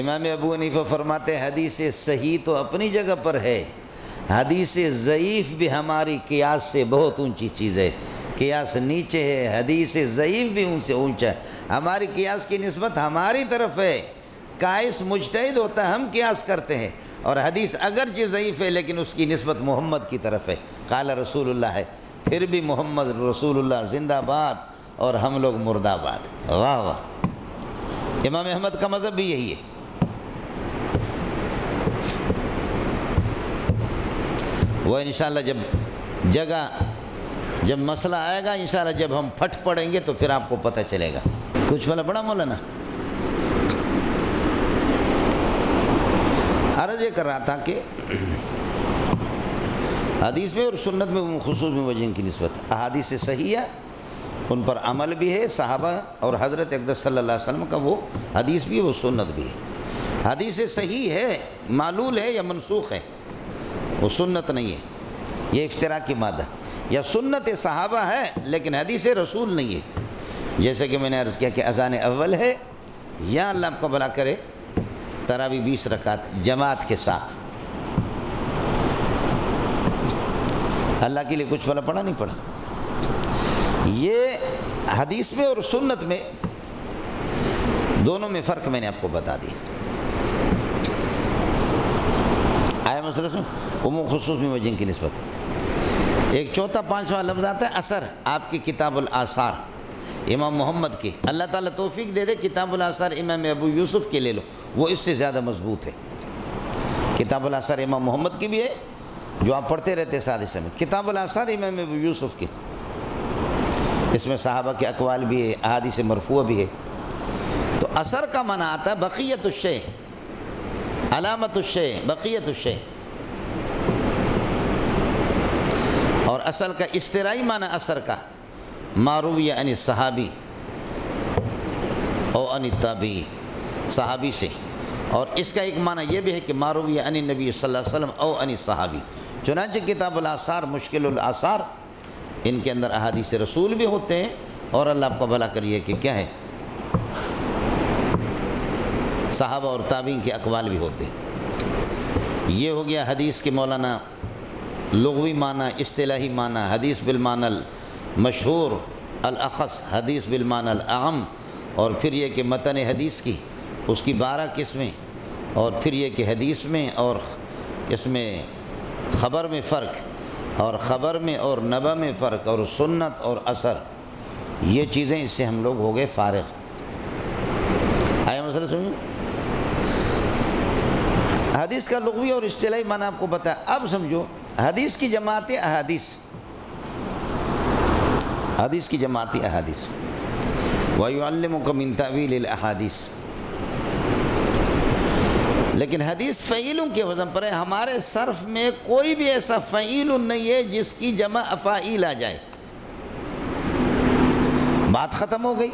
Speaker 1: امام ابو عنیفہ فرماتے حدیث صحیح تو اپنی جگہ پر ہے۔ حدیث ضعیف بھی ہماری قیاس سے بہت اونچی چیز ہے۔ قیاس نیچے ہے، حدیث ضعیف بھی ان سے اونچا ہے۔ ہماری قیاس کی نسبت ہماری طرف ہے۔ قائس مجتہد ہوتا ہے، ہم قیاس کرتے ہیں۔ اور حدیث اگرچہ ضعیف ہے، لیکن اس کی نسبت محمد کی طرف ہے۔ قال رسول اللہ ہے، پھر بھی محمد رسول اللہ زندہ باد اور ہم لوگ مرد آباد واہ واہ۔ امام احمد کا مذہب بھی یہی ہے۔ وہ انشاءاللہ جب جگہ، جب مسئلہ آئے گا، انشاءاللہ جب ہم پھٹ پڑیں گے تو پھر آپ کو پتہ چلے گا۔ کچھ والا بڑا مولانا؟ عرض یہ کر رہا تھا کہ حدیث میں اور سنت میں خصوص میں وجہ کی نسبت، احادیث صحیح ہے ان پر عمل بھی ہے، صحابہ اور حضرت اقدس صلی اللہ علیہ وسلم کا وہ حدیث بھی ہے، وہ سنت بھی ہے۔ حدیث صحیح ہے، معلول ہے یا منسوخ ہے؟ وہ سنت نہیں ہے۔ یہ افطرا کی مادہ۔ یا سنت صحابہ ہے، لیکن حدیث رسول نہیں ہے۔ جیسے کہ میں نے عرض کیا کہ اذان اول ہے، یا اللہ آپ کو بلا کرے تراوی بیس رکعت جماعت کے ساتھ۔ اللہ کے لیے کچھ بلا پڑا نہیں پڑا یہ حدیث میں اور سنت میں دونوں میں فرق میں نے آپ کو بتا دی۔ آیا مسئلہ سن عموم خصوص میں وجہ کی نسبت ہے۔ ایک چوتھا پانچواں لفظ آتا ہے، اثر، آپ کی کتاب الآثار، امام محمد کی۔ اللہ تعالیٰ توفیق دے دے، کتاب الآثار امام ابو یوسف کے لے لو، وہ اس سے زیادہ مضبوط ہے۔ کتاب الآثار امام محمد کی بھی ہے، جو آپ پڑھتے رہتے سادے سے میں۔ کتاب الآثار امام ابو یوسف کی۔ اس میں صحابہ کے اقوال بھی ہے، احادیث مرفوع بھی ہے۔ تو اثر کا معنی آتا ہے، بقیت الشے علامت الشے بقیت الشے اور اصل کا اشترائی معنی اثر کا معروی یعنی ان صحابی او ان تابی صحابی سے۔ اور اس کا ایک معنی یہ بھی ہے کہ معروی عنی نبی صلی اللہ علیہ وسلم او عنی صحابی۔ چنانچہ کتاب الاثار مشکل الاثار ان کے اندر احادیث رسول بھی ہوتے ہیں اور اللہ آپ کو بھلا کریے کہ کیا ہے؟ صحابہ اور تابعین کے اقوال بھی ہوتے ہیں۔ یہ ہو گیا حدیث کے مولانا لغوی معنی، اصطلاحی معنی، حدیث بالمعنی مشہور الاخص، حدیث بالمعنی الاعم، اور پھر یہ کہ متن حدیث کی، اس کی بارہ قسمیں، اور پھر یہ کہ حدیث میں اور اس میں خبر میں فرق، اور خبر میں اور نبا میں فرق، اور سنت اور اثر، یہ چیزیں اس سے ہم لوگ ہو گئے فارغ۔ آیا مسئلہ سمجھو حدیث کا لغوی اور اصطلاحی معنی آپ کو بتایا اب سمجھو حدیث کی جماعت احادیث۔ حدیث کی جماعت احادیث۔ وَيُعَلِّمُكَ مِن تَعْوِيلِ الْأَحَادِيث۔ لیکن حدیث فعیلوں کے وزن پر ہے۔ ہمارے صرف میں کوئی بھی ایسا فعیل نہیں ہے جس کی جمع افائیل آ جائے۔ بات ختم ہو گئی۔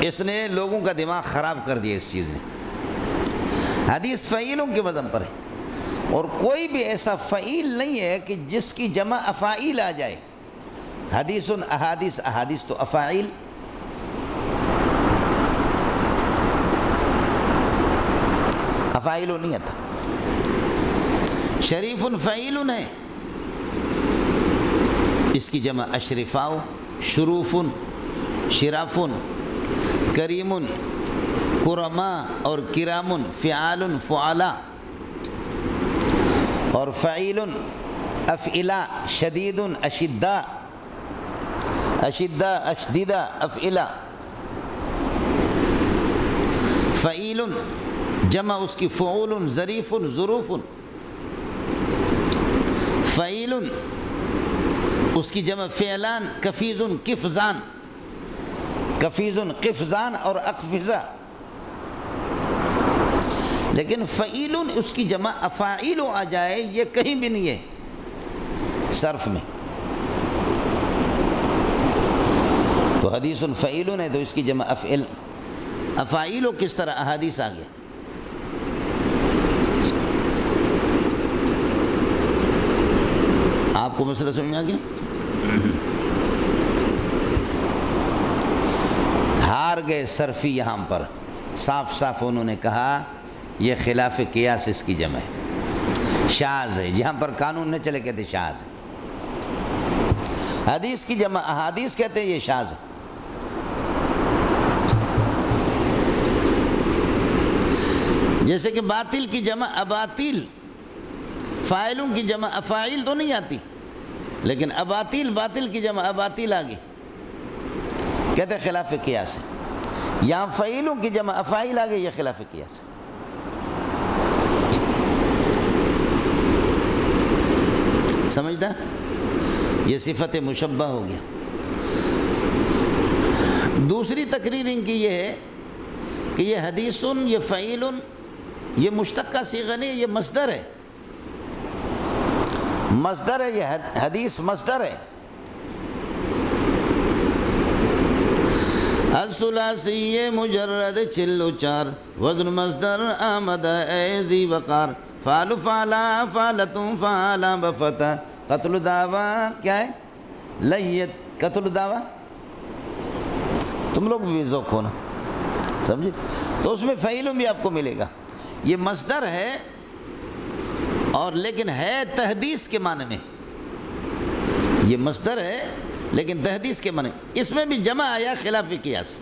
Speaker 1: اس نے لوگوں کا دماغ خراب کر دیا اس چیز نے۔ حدیث فعیلوں کے وزن پر ہے۔ اور کوئی بھی ایسا فعیل نہیں ہے کہ جس کی جمع افائیل آ جائے۔ حدیث احادیث احادیث تو افائیل افائیل نہیں آتا شریف فعیل ہے۔ اس کی جمع اشرفاؤ شروف شراف کریم کرما اور کرام فعال فعلا اور فعیل افعلا شدید اشدا اشدا اشدیدہ افعلا فعیل، جمع اس کی فعول، ظریف، ظروف۔ فعیل، اس کی جمع فعلان، کفیز، کفزان۔ کفیز قفزان اور اقفزہ۔ لیکن فعیل اس کی جمع افعیل آ جائے، یہ کہیں بھی نہیں ہے۔ صرف میں۔ تو حدیث فعیل ہے تو اس کی جمع افعل افعیل کس طرح؟ احادیث آ گیا۔ آپ کو مسئلہ سمجھ آ گیا؟ ہار گئے صرفی یہاں پر۔ صاف صاف انہوں نے کہا یہ خلاف قیاس اس کی جمع ہے۔ شاز ہے، جہاں پر قانون نہ چلے کہتے شاز ہے۔ حدیث کی جمع، احادیث کہتے ہیں یہ شاز ہے۔ جیسے کہ باطل کی جمع اباطیل، فائلوں کی جمع افائل تو نہیں آتی، لیکن اباطیل، باطل کی جمع اباطیل آگی کہتے خلاف قیاس ہے۔ یہاں فعیلوں کی جمع افائل آگے، یہ خلاف قیاس ہے۔ سمجھتا یہ صفت مشبہ ہو گیا۔ دوسری تقریر ان کی یہ ہے کہ یہ حدیث یہ فعیل یہ مشتقہ سیغہ نہیں یہ مصدر ہے۔ مصدر ہے، یہ حدیث مصدر ہے۔ الثلاثی مجرد چلو چار۔ وزن مصدر آمد ایزی وقار۔ فعل فعلا فعلتم فعلا بفتح قتل دعویٰ کیا ہے؟ لیت. قتل دعویٰ؟ تم لوگ بھی ذوق ہونا سمجھے؟ تو اس میں فعیلوں بھی آپ کو ملے گا۔ یہ مصدر ہے اور لیکن ہے تحدیث کے معنی میں۔ یہ مصدر ہے لیکن تحدیث کے معنی اس میں بھی جمع آیا خلاف قیاس۔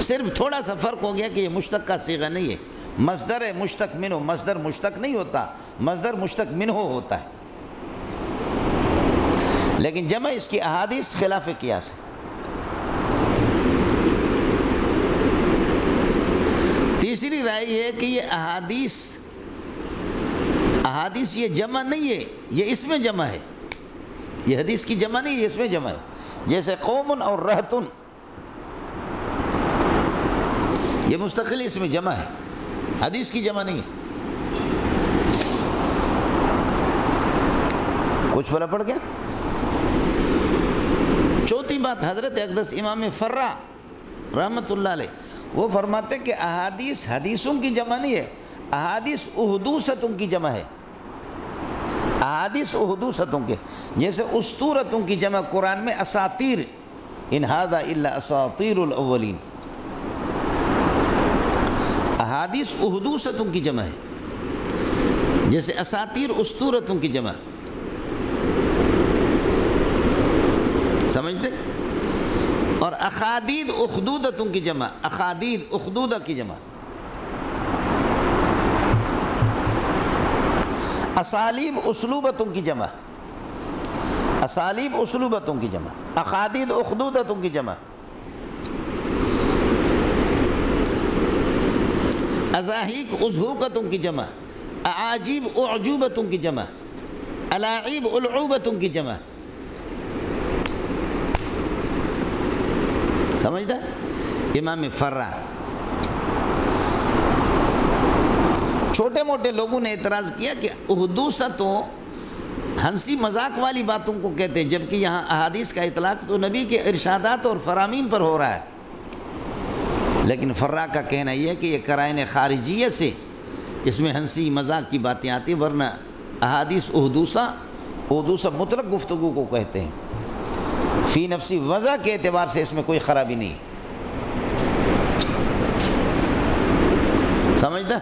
Speaker 1: صرف تھوڑا سا فرق ہو گیا کہ یہ مشتق کا سیغہ نہیں ہے۔ مصدر ہے مشتق منو مصدر مشتق نہیں ہوتا، مصدر مشتق منو ہوتا ہے۔ لیکن جمع اس کی احادیث خلاف قیاس ہے۔ تیسری رائے یہ ہے کہ یہ احادیث احادیث یہ جمع نہیں ہے، یہ اس میں جمع ہے۔ یہ حدیث کی جمع نہیں ہے اس میں جمع ہے۔ جیسے قومن اور رہتن، یہ مستقل اس میں جمع ہے۔ حدیث کی جمع نہیں ہے۔ کچھ بلا پڑ گیا؟ چوتھی بات حضرت اقدس امام فرہ رحمۃ اللہ علیہ، وہ فرماتے کہ احادیث حدیثوں کی جمع نہیں ہے، احادیث احدوثتوں کی جمع ہے۔ احادیث احدوثتوں کے، جیسے استورتوں کی جمع قرآن میں اساتیر ان هذا الا اساطیر الاولین۔ احادیث احدوثتوں کی جمع ہے۔ جیسے اساتیر استورتوں کی جمع۔ سمجھتے؟ اور اخادید اخدودتوں کی جمع۔ اخادید اخدودہ کی جمع۔ اسالیب اسلوبتوں کی جمع۔ اسالیب اسلوبتوں کی جمع۔ اخادید اخدودتوں کی جمع۔ ازاہیق ازہوقتوں کی جمع، اعاجیب اعجوبتوں کی جمع، الاعیب العوبتوں کی جمع۔ سمجھتا؟ امام فرہ چھوٹے موٹے لوگوں نے اعتراض کیا کہ احدوثہ ہنسی مذاق والی باتوں کو کہتے ہیں، جبکہ یہاں احادیث کا اطلاق تو نبی کے ارشادات اور فرامین پر ہو رہا ہے۔ لیکن فرا کا کہنا یہ ہے کہ یہ کرائن خارجیہ سے اس میں ہنسی مذاق کی باتیں آتی ورنہ احادیث احدوثہ احدوثہ مطلق گفتگو کو کہتے ہیں۔ فی نفسی وضع کے اعتبار سے اس میں کوئی خرابی نہیں۔ سمجھتا؟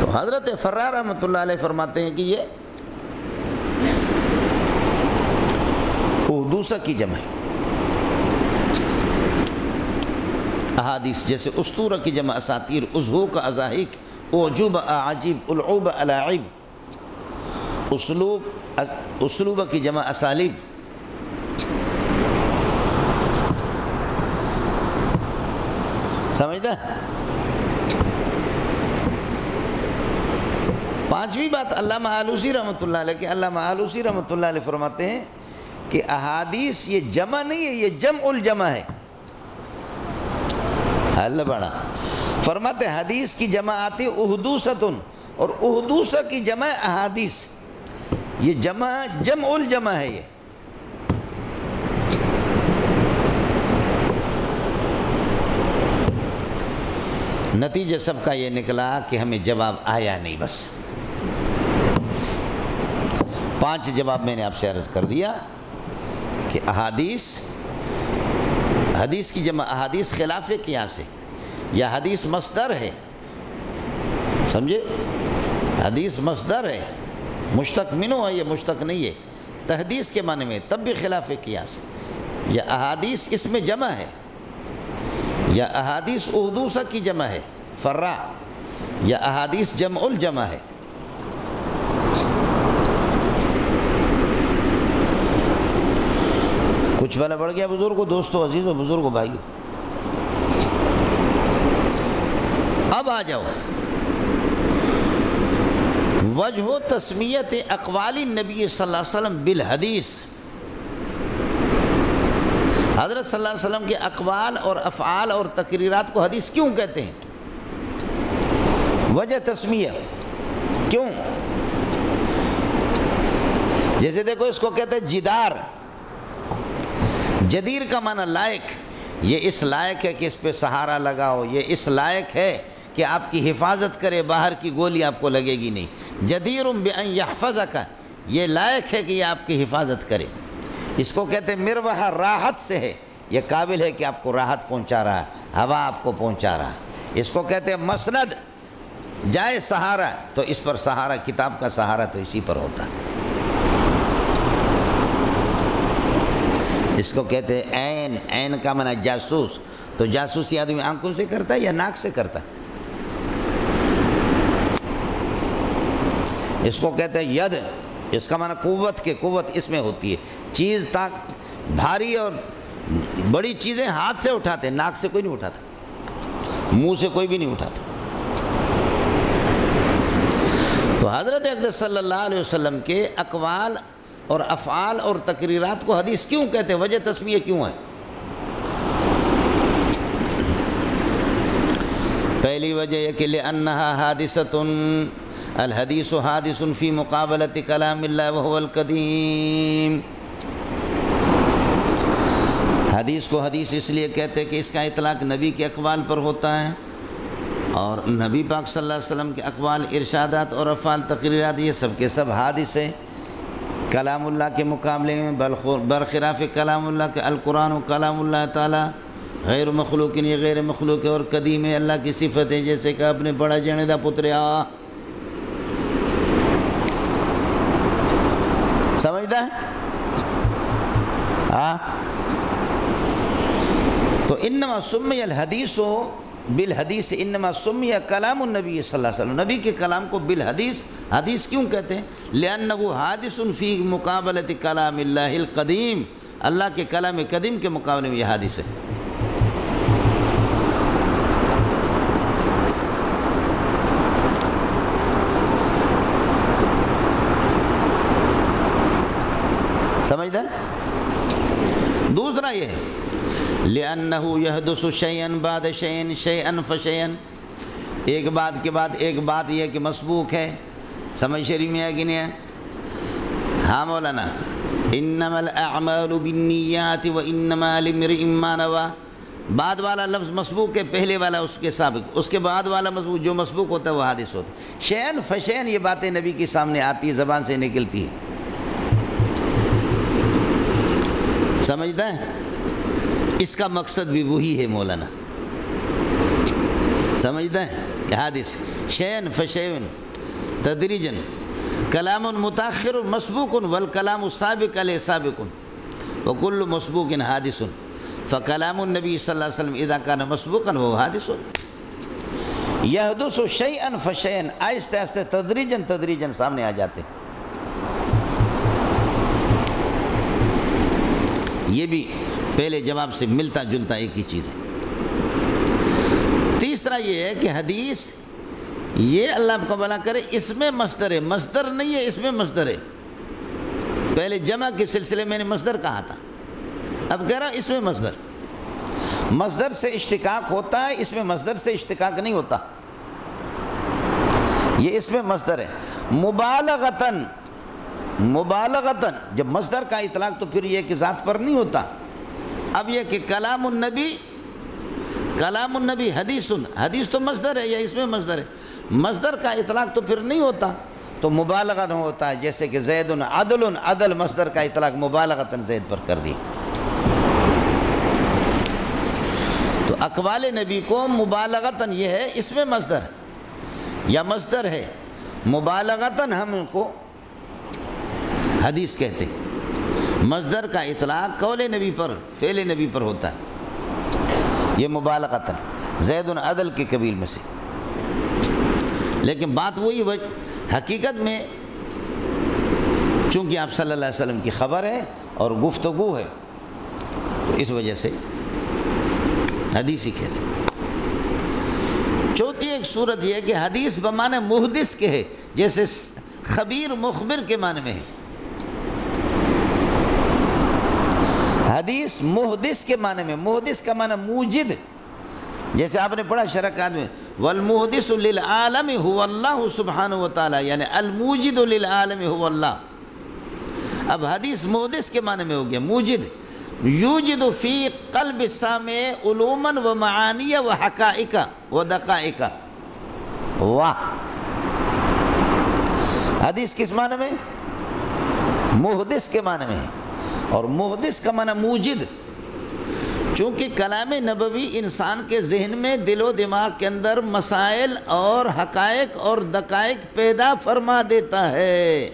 Speaker 1: تو حضرت فرار رحمۃ اللہ علیہ فرماتے ہیں کہ یہ احدوثہ کی جمع ہے۔ احادیث جیسے استورہ کی جمع اساتیر ازہوق ازاہیق اعجوب اعجیب العوب العیب اسلوب اسلوب کی جمع اسالیب۔ سمجھتا پانچویں بات علامہ آلوسی رحمۃ اللہ علیہ، کہ علامہ آلوسی رحمۃ اللہ علیہ فرماتے ہیں کہ احادیث یہ جمع نہیں ہے، یہ جمع الجمع ہے۔ حل بڑا فرماتے حدیث کی جمع آتی احدوثتن اور احدوثہ کی جمع احادیث۔ یہ جمع جمع الجمع ہے یہ۔ نتیجہ سب کا یہ نکلا کہ ہمیں جواب آیا نہیں بس۔ پانچ جواب میں نے آپ سے عرض کر دیا کہ احادیث حدیث کی جمع احادیث خلاف کیا سے؟ یا حدیث مصدر ہے؟ سمجھے؟ حدیث مصدر ہے۔ مشتق منو ہے یہ مشتق نہیں ہے؟ تحدیث کے معنی میں تب بھی خلاف قیاس یا احادیث اس میں جمع ہے؟ یا احادیث اردوسہ کی جمع ہے؟ فرا۔ یا احادیث جمع الجمع ہے؟ کچھ بلا بڑھ گیا بزرگ دوستو عزیز و بزرگ بھائیو اب آ جاؤ۔ وجہ تسمیت اقوال نبی صلی اللہ علیہ وسلم بالحدیث۔ حضرت صلی اللہ علیہ وسلم کے اقوال اور افعال اور تقریرات کو حدیث کیوں کہتے ہیں؟ وجہ تسمیہ۔ کیوں؟ جیسے دیکھو اس کو کہتے ہیں جدار۔ جدیر کا معنی لائق، یہ اس لائق ہے کہ اس پہ سہارا لگاؤ، یہ اس لائق ہے کہ آپ کی حفاظت کرے، باہر کی گولی آپ کو لگے گی نہیں۔ جدیر بأن یحفظ کا یہ لائق ہے کہ یہ آپ کی حفاظت کرے۔ اس کو کہتے ہیں مروہ راحت سے ہے۔ یہ قابل ہے کہ آپ کو راحت پہنچا رہا ہے، ہوا آپ کو پہنچا رہا ہے۔ اس کو کہتے ہیں مسند، جائے سہارا، تو اس پر سہارا، کتاب کا سہارا تو اسی پر ہوتا۔ ہے اس کو کہتے ہیں عین عین کا منع جاسوس۔ تو جاسوسی آدمی آنکھوں سے کرتا ہے یا ناک سے کرتا ہے؟ اس کو کہتے ہیں ید۔ اس کا معنی قوت کے، قوت اس میں ہوتی ہے۔ چیز تاک بھاری اور بڑی چیزیں ہاتھ سے اٹھاتے، ناک سے کوئی نہیں اٹھاتا۔ منہ سے کوئی بھی نہیں اٹھاتا۔ تو حضرت اقدس صلی اللہ علیہ وسلم کے اقوال اور افعال اور تقریرات کو حدیث کیوں کہتے ہیں؟ وجہ تسمیہ کیوں ہے؟ پہلی وجہ یہ کہ لأنہا حادثت الحدیث حادث فی مقابلت کلام اللہ وهو القدیم حدیث کو حدیث اس لیے کہتے ہیں کہ اس کا اطلاق نبی کے اقوال پر ہوتا ہے اور نبی پاک صلی اللہ علیہ وسلم کے اقوال، ارشادات اور افعال، تقریرات، یہ سب کے سب حادث ہیں کلام اللہ کے مقابلے میں برخلاف کلام اللہ کے القرآن و کلام اللہ تعالیٰ، غیر مخلوق یہ غیر مخلوق اور قدیم اللہ کی صفت ہے جیسے کہ اپنے بڑا جنیدہ پتریا سمجھتا ہے؟ ہاں تو انما سمی الحدیث بالحدیث انما سمی کلام النبی صلی اللہ علیہ وسلم۔ نبی کے کلام کو بالحدیث، حدیث کیوں کہتے ہیں؟ لِأَنَّهُ حَادِثٌ فِي مُقَابَلَةِ کلام اللہ القدیم۔ اللہ کے کلام قدیم کے مقابلے میں یہ حادث ہے۔ سمجھتا دوسرا یہ ہے لِأَنَّهُ يَحْدُسُ شَيْئًا بَعْدَ شَيْئًا شَيْئًا فَشَيْئًا۔ ایک بات کے بعد ایک بات یہ کہ مسبوق ہے۔ سمجھ شریف میں ہے کہ نہیں ہے؟ ہاں مولانا۔ انما الاعمال بالنیات و انما لمرئ ما نوا بعد والا لفظ مسبوق ہے پہلے والا اس کے سابق۔ اس کے بعد والا مسبوق جو مسبوق ہوتا ہے وہ حادث ہوتا ہے۔ شین فشین یہ باتیں نبی کے سامنے آتی ہے زبان سے نکلتی ہے سمجھتا ہے اس کا مقصد بھی وہی ہے مولانا۔ سمجھتا ہے حادث شین فشین تدریجن۔ کلام متاخر مسبوق والکلام سابق علیہ سابق۔ وکل مسبوق حادث۔ فکلام النبی صلی اللہ علیہ وسلم اذا کان مسبوقا وہ حادث۔ یحدث شیئا فشیئا آہستہ آہستہ تدریجن تدریجن سامنے آ جاتے۔ یہ بھی پہلے جواب سے ملتا جلتا ایک ہی چیز ہے۔ تیسرا یہ ہے کہ حدیث یہ اللہ کو بلا کرے، اس میں مصدر ہے۔ مصدر نہیں ہے، اس میں مصدر ہے۔ پہلے جمع کے سلسلے میں نے مصدر کہا تھا۔ اب کہہ رہا اس میں مصدر۔ مصدر سے اشتقاق ہوتا ہے، اس میں مصدر سے اشتقاق نہیں ہوتا۔ یہ اس میں مصدر ہے۔ مبالغتاً مبالغتاً، جب مصدر کا اطلاق تو پھر یہ کہ ذات پر نہیں ہوتا۔ اب یہ کہ کلام النبی کلام النبی حدیث حدیث تو مصدر ہے یا اس میں مصدر ہے مصدر کا اطلاق تو پھر نہیں ہوتا تو مبالغہ نہیں ہوتا ہے، جیسے کہ زید عدل عدل مصدر کا اطلاق مبالغتاً زید پر کر دی تو اقوال نبی کو مبالغتاً یہ ہے، اس میں مصدر ہے۔ یا مصدر ہے، مبالغتاً ہم کو حدیث کہتے مصدر کا اطلاق قول نبی پر، فعل نبی پر ہوتا ہے۔ یہ مبالغتاً زید عدل کے قبیل میں سے۔ لیکن بات وہی حقیقت میں چونکہ آپ صلی اللہ علیہ وسلم کی خبر ہے اور گفتگو ہے، تو اس وجہ سے حدیث ہی کہتے چوتھی ایک صورت یہ ہے کہ حدیث بمانے محدث کے ہے، جیسے خبیر مخبر کے معنی میں ہے۔ حدیث محدث کے معنی میں، محدث کا معنی موجد۔ جیسے آپ نے پڑھا شرکات میں والمحدث للعالم هو اللہ سبحانہ وتعالی یعنی الموجد للعالم هو اللہ اب حدیث محدث کے معنی میں ہو گیا، موجد۔ یوجد فی قلب السامع علوما و معانی و حقائق و دقائق۔ واہ۔ حدیث کس معنی میں؟ محدث کے معنی میں۔ ہے اور محدث کا معنی موجد۔ چونکہ کلام نبوی انسان کے ذہن میں دل و دماغ کے اندر مسائل اور حقائق اور دقائق پیدا فرما دیتا ہے۔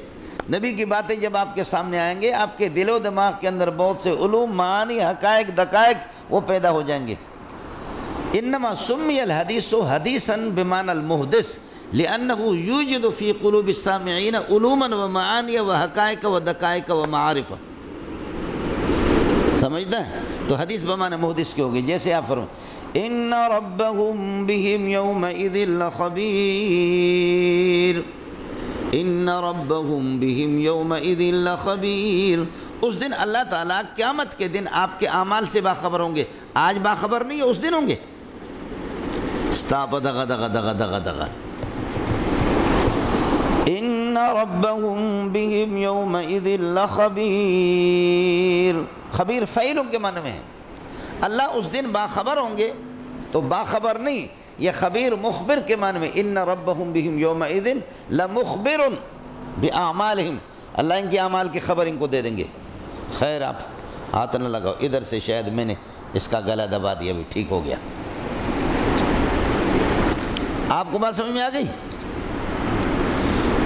Speaker 1: نبی کی باتیں جب آپ کے سامنے آئیں گے، آپ کے دل و دماغ کے اندر بہت سے علوم، معانی، حقائق، دقائق وہ پیدا ہو جائیں گے۔ انما سمی الحدیث حدیثا بمان المحدث لأنه يوجد في قلوب السامعين علوما ومعاني وحقائق ودقائق ومعارف سمجھتا ہے تو حدیث بمعنی محدث کی ہوگی، جیسے آپ فرمائیں۔ ان ربهم بهم يومئذ لخبیر ان ربهم بهم يومئذ لخبیر اس دن اللہ تعالیٰ قیامت کے دن آپ کے اعمال سے باخبر ہوں گے۔ آج باخبر نہیں ہے، اس دن ہوں گے۔ استاپ دغا دغا دغا دغا دغا ان ربهم بهم يومئذ لخبیر خبیر فعلوں کے معنی میں ہے. اللہ اس دن باخبر ہوں گے تو باخبر نہیں، یہ خبیر مخبر کے معنی میں ان ربہم بہم یوم لمخبر بعمالہم اللہ ان کی اعمال کی خبر ان کو دے دیں گے. خیر آپ ہاتھ نہ لگاؤ، ادھر سے شاید میں نے اس کا گلا دبا دیا بھی ٹھیک ہو گیا. آپ کو بات سمجھ میں آ گئی؟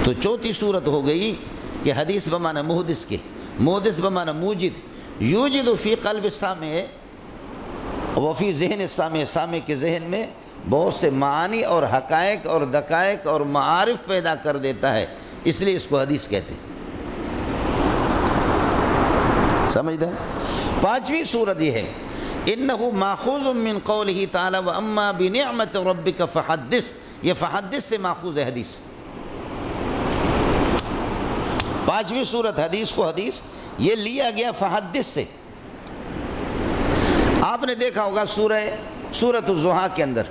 Speaker 1: تو چوتھی صورت ہو گئی کہ حدیث بمانا محدث کے، محدث بمانا موجد یوجد فی قلب سامع وفی ذہن سامع سامع کے ذہن میں بہت سے معانی اور حقائق اور دقائق اور معارف پیدا کر دیتا ہے، اس لیے اس کو حدیث کہتے ہیں۔ سمجھتا ہے پانچویں صورت یہ ہے، انہو ماخوذ من قوله تعالی و اما بنعمت ربک فحدث، یہ فحدث سے ماخوذ ہے حدیث۔ پانچویں صورت حدیث کو حدیث یہ لیا گیا فحدث سے۔ آپ نے دیکھا ہوگا سورہ سورت الزحا کے اندر۔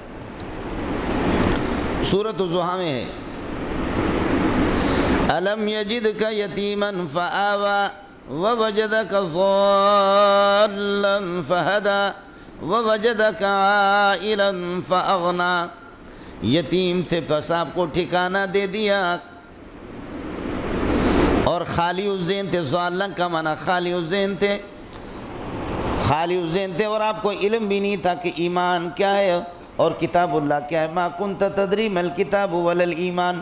Speaker 1: سورت الزحا میں ہے۔ الم یجد کا یتیمن فعوا و یتیما فآوا ووجدك ضالا فهدى ووجدك عائلا فأغنى یتیم تھے پس آپ کو ٹھکانہ دے دیا۔ اور خالی الزین تھے ضالن کا معنی خالی الزین تھے خالی الزین تھے اور آپ کو علم بھی نہیں تھا کہ ایمان کیا ہے اور کتاب اللہ کیا ہے۔ ما کنت تدری مل کتاب ولل ایمان۔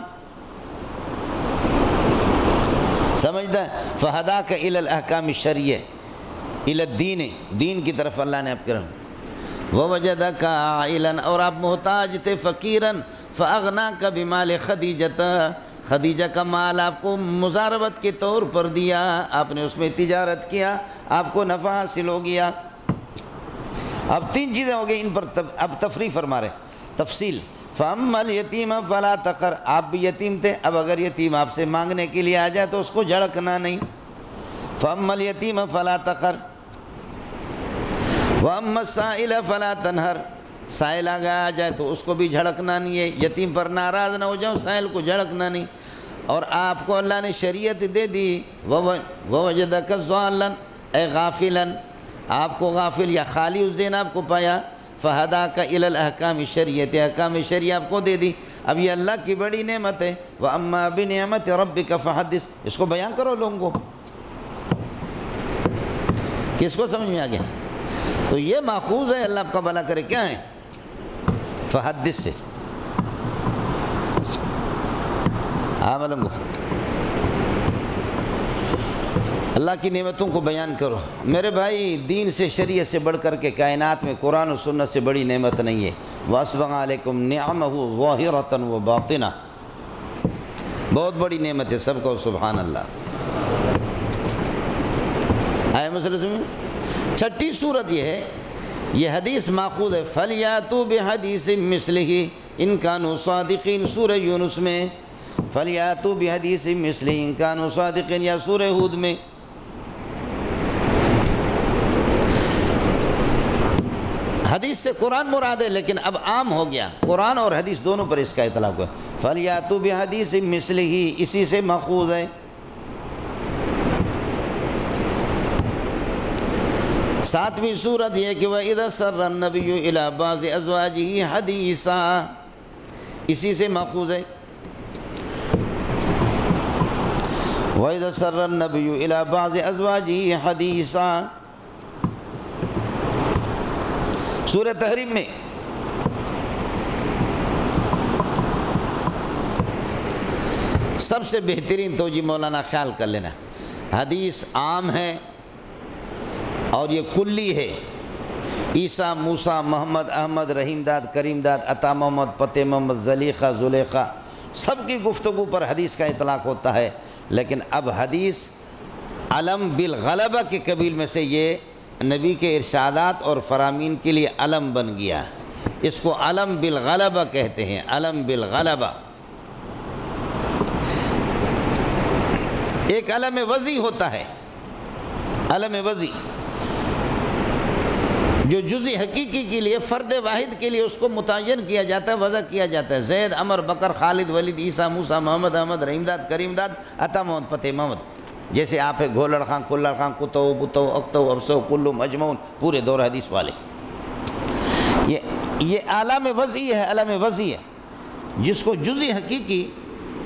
Speaker 1: سمجھتا ہے؟ فہدا کا عل الحکام شریع الدین، دین کی طرف اللہ نے اب کرم وہ وجدہ کا اور آپ محتاج تھے فقیرن فاغنا کا بمال خدیجت خدیجہ کا مال آپ کو مزاربت کے طور پر دیا، آپ نے اس میں تجارت کیا، آپ کو نفع حاصل ہو گیا۔ اب تین چیزیں ہو گئی ان پر اب تفریح فرما رہے تفصیل، فَأَمَّا الْيَتِيمَ فَلَا تَقَرْ آپ بھی یتیم تھے، اب اگر یتیم آپ سے مانگنے کے لیے آ جائے تو اس کو جھڑکنا نہیں۔ فَأَمَّا الْيَتِيمَ فَلَا تَقَرْ وَأَمَّا السَّائِلَ فَلَا تَنْهَرْ۔ سائل آگے آ جائے تو اس کو بھی جھڑکنا نہیں ہے۔ یتیم پر ناراض نہ ہو جاؤ، سائل کو جھڑکنا نہیں۔ اور آپ کو اللہ نے شریعت دے دی۔ وَوَجَدَكَ الزَّوَالًا اے غافلاً آپ کو غافل یا خالی الزین آپ کو پایا۔ فہدا کا عل شریعت احکام شریع آپ کو دے دی۔ اب یہ اللہ کی بڑی نعمت ہے۔ وہ اما بنعمت رب کا فحدث۔ اس کو بیان کرو لوگوں کو۔ کس کو سمجھ میں آ گیا؟ تو یہ ماخوذ ہے، اللہ آپ کا بلا کرے۔ کیا ہے؟ فحدث. سے ہاں کو اللہ کی نعمتوں کو بیان کرو. میرے بھائی، دین سے، شریعت سے بڑھ کر کے کائنات میں قرآن و سنت سے بڑی نعمت نہیں ہے. واسبغ علیکم نعمہ ظاہرتا و بہت بڑی نعمت ہے سب کو، سبحان اللہ. آئے مسئلہ سمجھ چھٹی صورت یہ ہے یہ حدیث ماخوذ ہے فلیاتو بحدیث مثلہی ان کانو صادقین سورہ یونس میں۔ فلیاتو بحدیث مثلہی ان کانو صادقین یا سورہ حود میں۔ حدیث سے قرآن مراد ہے، لیکن اب عام ہو گیا۔ قرآن اور حدیث دونوں پر اس کا اطلاق ہے فلیاتو بحدیث مثلہی اسی سے ماخوذ ہے۔ ساتویں صورت یہ کہ وَإِذَا سَرَّ النَّبِيُّ إِلَى بَعْضِ أَزْوَاجِهِ حَدِيثًا۔ اسی سے ماخوذ ہے۔ وَإِذَا سَرَّ النَّبِيُّ إِلَى بَعْضِ أَزْوَاجِهِ حَدِيثًا۔ سورہ تحریم میں سب سے بہترین توجہ مولانا خیال کر لینا۔ حدیث عام ہے۔ اور یہ کلی ہے۔ عیسیٰ، موسیٰ، محمد، احمد، رحیم داد، کریم داد، عطا محمد فتح محمد، زلیخہ زلیخہ، سب کی گفتگو پر حدیث کا اطلاق ہوتا ہے۔ لیکن اب حدیث علم بالغلبہ کے قبیل میں سے یہ نبی کے ارشادات اور فرامین کے لیے علم بن گیا۔ اس کو علم بالغلبہ کہتے ہیں۔ علم بالغلبہ۔ ایک علم وضی ہوتا ہے۔ علم وضی جو جزی حقیقی کے لیے، فرد واحد کے لیے اس کو متعین کیا جاتا ہے، وضع کیا جاتا ہے۔ زید، عمر، بکر، خالد، ولید، عیسیٰ، موسیٰ، محمد، احمد، رحیم داد، کریم داد، عطا محمد، فتح محمد۔ جیسے آپ ہے گھولڑ خان کلڑ خان، کتو، بتو اختو افسو، کلو مجمون پورے دور حدیث والے۔ یہ یہ عالم وضعی ہے علم وضعی ہے۔ جس کو جزی حقیقی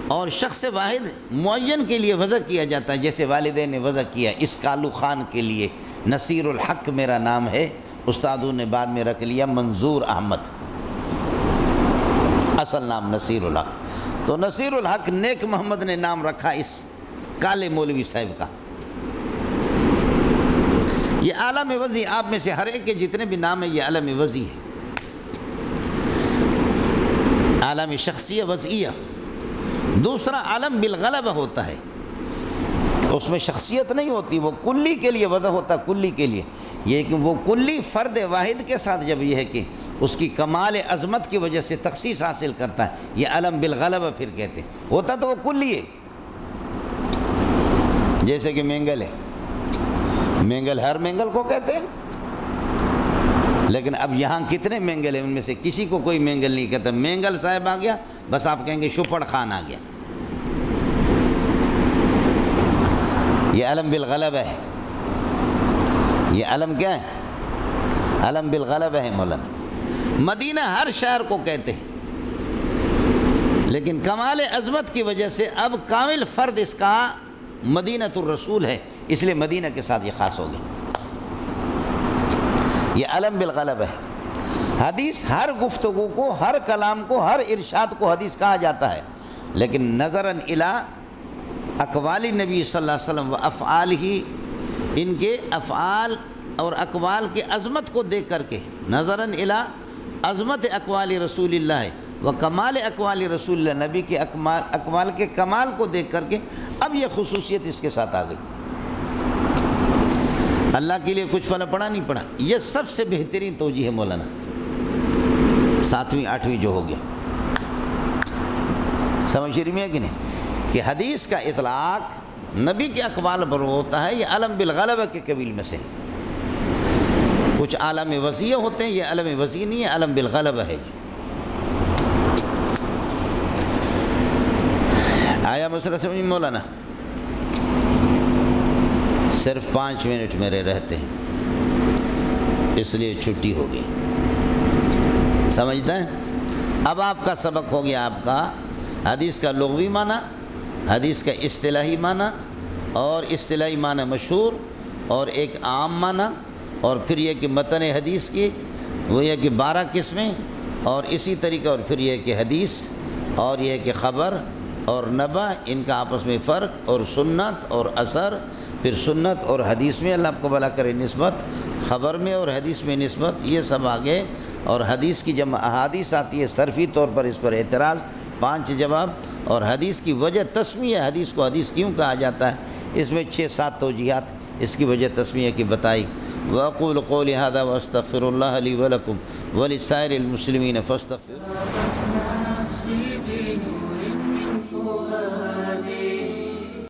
Speaker 1: اور شخص واحد معین کے لیے وضع کیا جاتا ہے، جیسے والدین نے وضع کیا اس کالو خان کے لیے۔ نصیر الحق میرا نام ہے۔ استادوں نے بعد میں رکھ لیا منظور احمد۔ اصل نام نصیر الحق۔ تو نصیر الحق نیک محمد نے نام رکھا اس کالے مولوی صاحب کا۔ یہ عالم وضعی آپ میں سے ہر ایک کے جتنے بھی نام ہیں، یہ عالم وضعی ہے عالم شخصیہ وضعیہ دوسرا عالم بالغلبہ ہوتا ہے۔ اس میں شخصیت نہیں ہوتی، وہ کلی کے لیے وضع ہوتا، کلی کے لیے۔ یہ کہ وہ کلی فرد واحد کے ساتھ جب یہ ہے کہ اس کی کمال عظمت کی وجہ سے تخصیص حاصل کرتا ہے، یہ علم بالغلبہ پھر کہتے ہیں۔ ہوتا تو وہ کلی ہے۔ جیسے کہ مینگل ہے۔ مینگل ہر مینگل کو کہتے ہیں۔ لیکن اب یہاں کتنے مینگل ہیں؟ ان میں سے کسی کو کوئی مینگل نہیں کہتا۔ مینگل صاحب آ گیا، بس آپ کہیں گے شپڑ خان آ گیا۔ یہ علم بالغلب ہے۔ یہ علم کیا ہے؟ علم بالغلب ہے مولانا۔ مدینہ ہر شہر کو کہتے ہیں۔ لیکن کمال عظمت کی وجہ سے اب کامل فرد اس کا مدینہ الرسول ہے۔ اس لیے مدینہ کے ساتھ یہ خاص ہو گیا۔ یہ علم بالغلب ہے۔ حدیث ہر گفتگو کو، ہر کلام کو، ہر ارشاد کو حدیث کہا جاتا ہے۔ لیکن نظراً الا اقوال نبی صلی اللہ علیہ وسلم و افعال ہی ان کے افعال اور اقوال کے عظمت کو دیکھ کر کے نظراً الا عظمت اقوال رسول اللہ و کمال اقوال رسول اللہ، نبی کے اقمال، اقوال کے کمال کو دیکھ کر کے اب یہ خصوصیت اس کے ساتھ آ گئی۔ اللہ کے لیے کچھ پلا پڑا، نہیں پڑا۔ یہ سب سے بہترین توجہ ہے مولانا۔ ساتویں، آٹھویں جو ہو گیا۔ سمجھ شریف میں ہے کہ نہیں؟ کہ حدیث کا اطلاق نبی کے اقبال پر ہوتا ہے، یہ علم بالغلبہ کے قبیل میں سے۔ کچھ عالم وسیع ہوتے ہیں، یہ علم وسیع نہیں ہے، علم بالغلبہ ہے۔ یہ آیا مسئلہ سمجھ مولانا؟ صرف پانچ منٹ میرے رہتے ہیں، اس لیے چھٹی ہوگی سمجھتے ہیں؟ اب آپ کا سبق ہو گیا، آپ کا حدیث کا لغوی معنی۔ حدیث کا اصطلاحی معنی اور اصطلاحی معنی مشہور اور ایک عام معنی اور پھر یہ کہ متن حدیث کی، وہ یہ کہ بارہ قسمیں اور اسی طریقے اور پھر یہ کہ حدیث اور یہ کہ خبر اور نبا، ان کا آپس میں فرق اور سنت اور اثر، پھر سنت اور حدیث میں اللہ آپ کو بلا کرے نسبت، خبر میں اور حدیث میں نسبت، یہ سب آگے اور حدیث کی جب احادیث آتی ہے صرفی طور پر اس پر اعتراض پانچ جواب اور حدیث کی وجہ تسمیہ حدیث کو حدیث کیوں کہا جاتا ہے؟ اس میں چھ سات توجیحات اس کی وجہ تسمیہ کی بتائی۔ وقول قول هذا واستغفر اللہ علی ولکم ولسائر المسلمین فاستغفر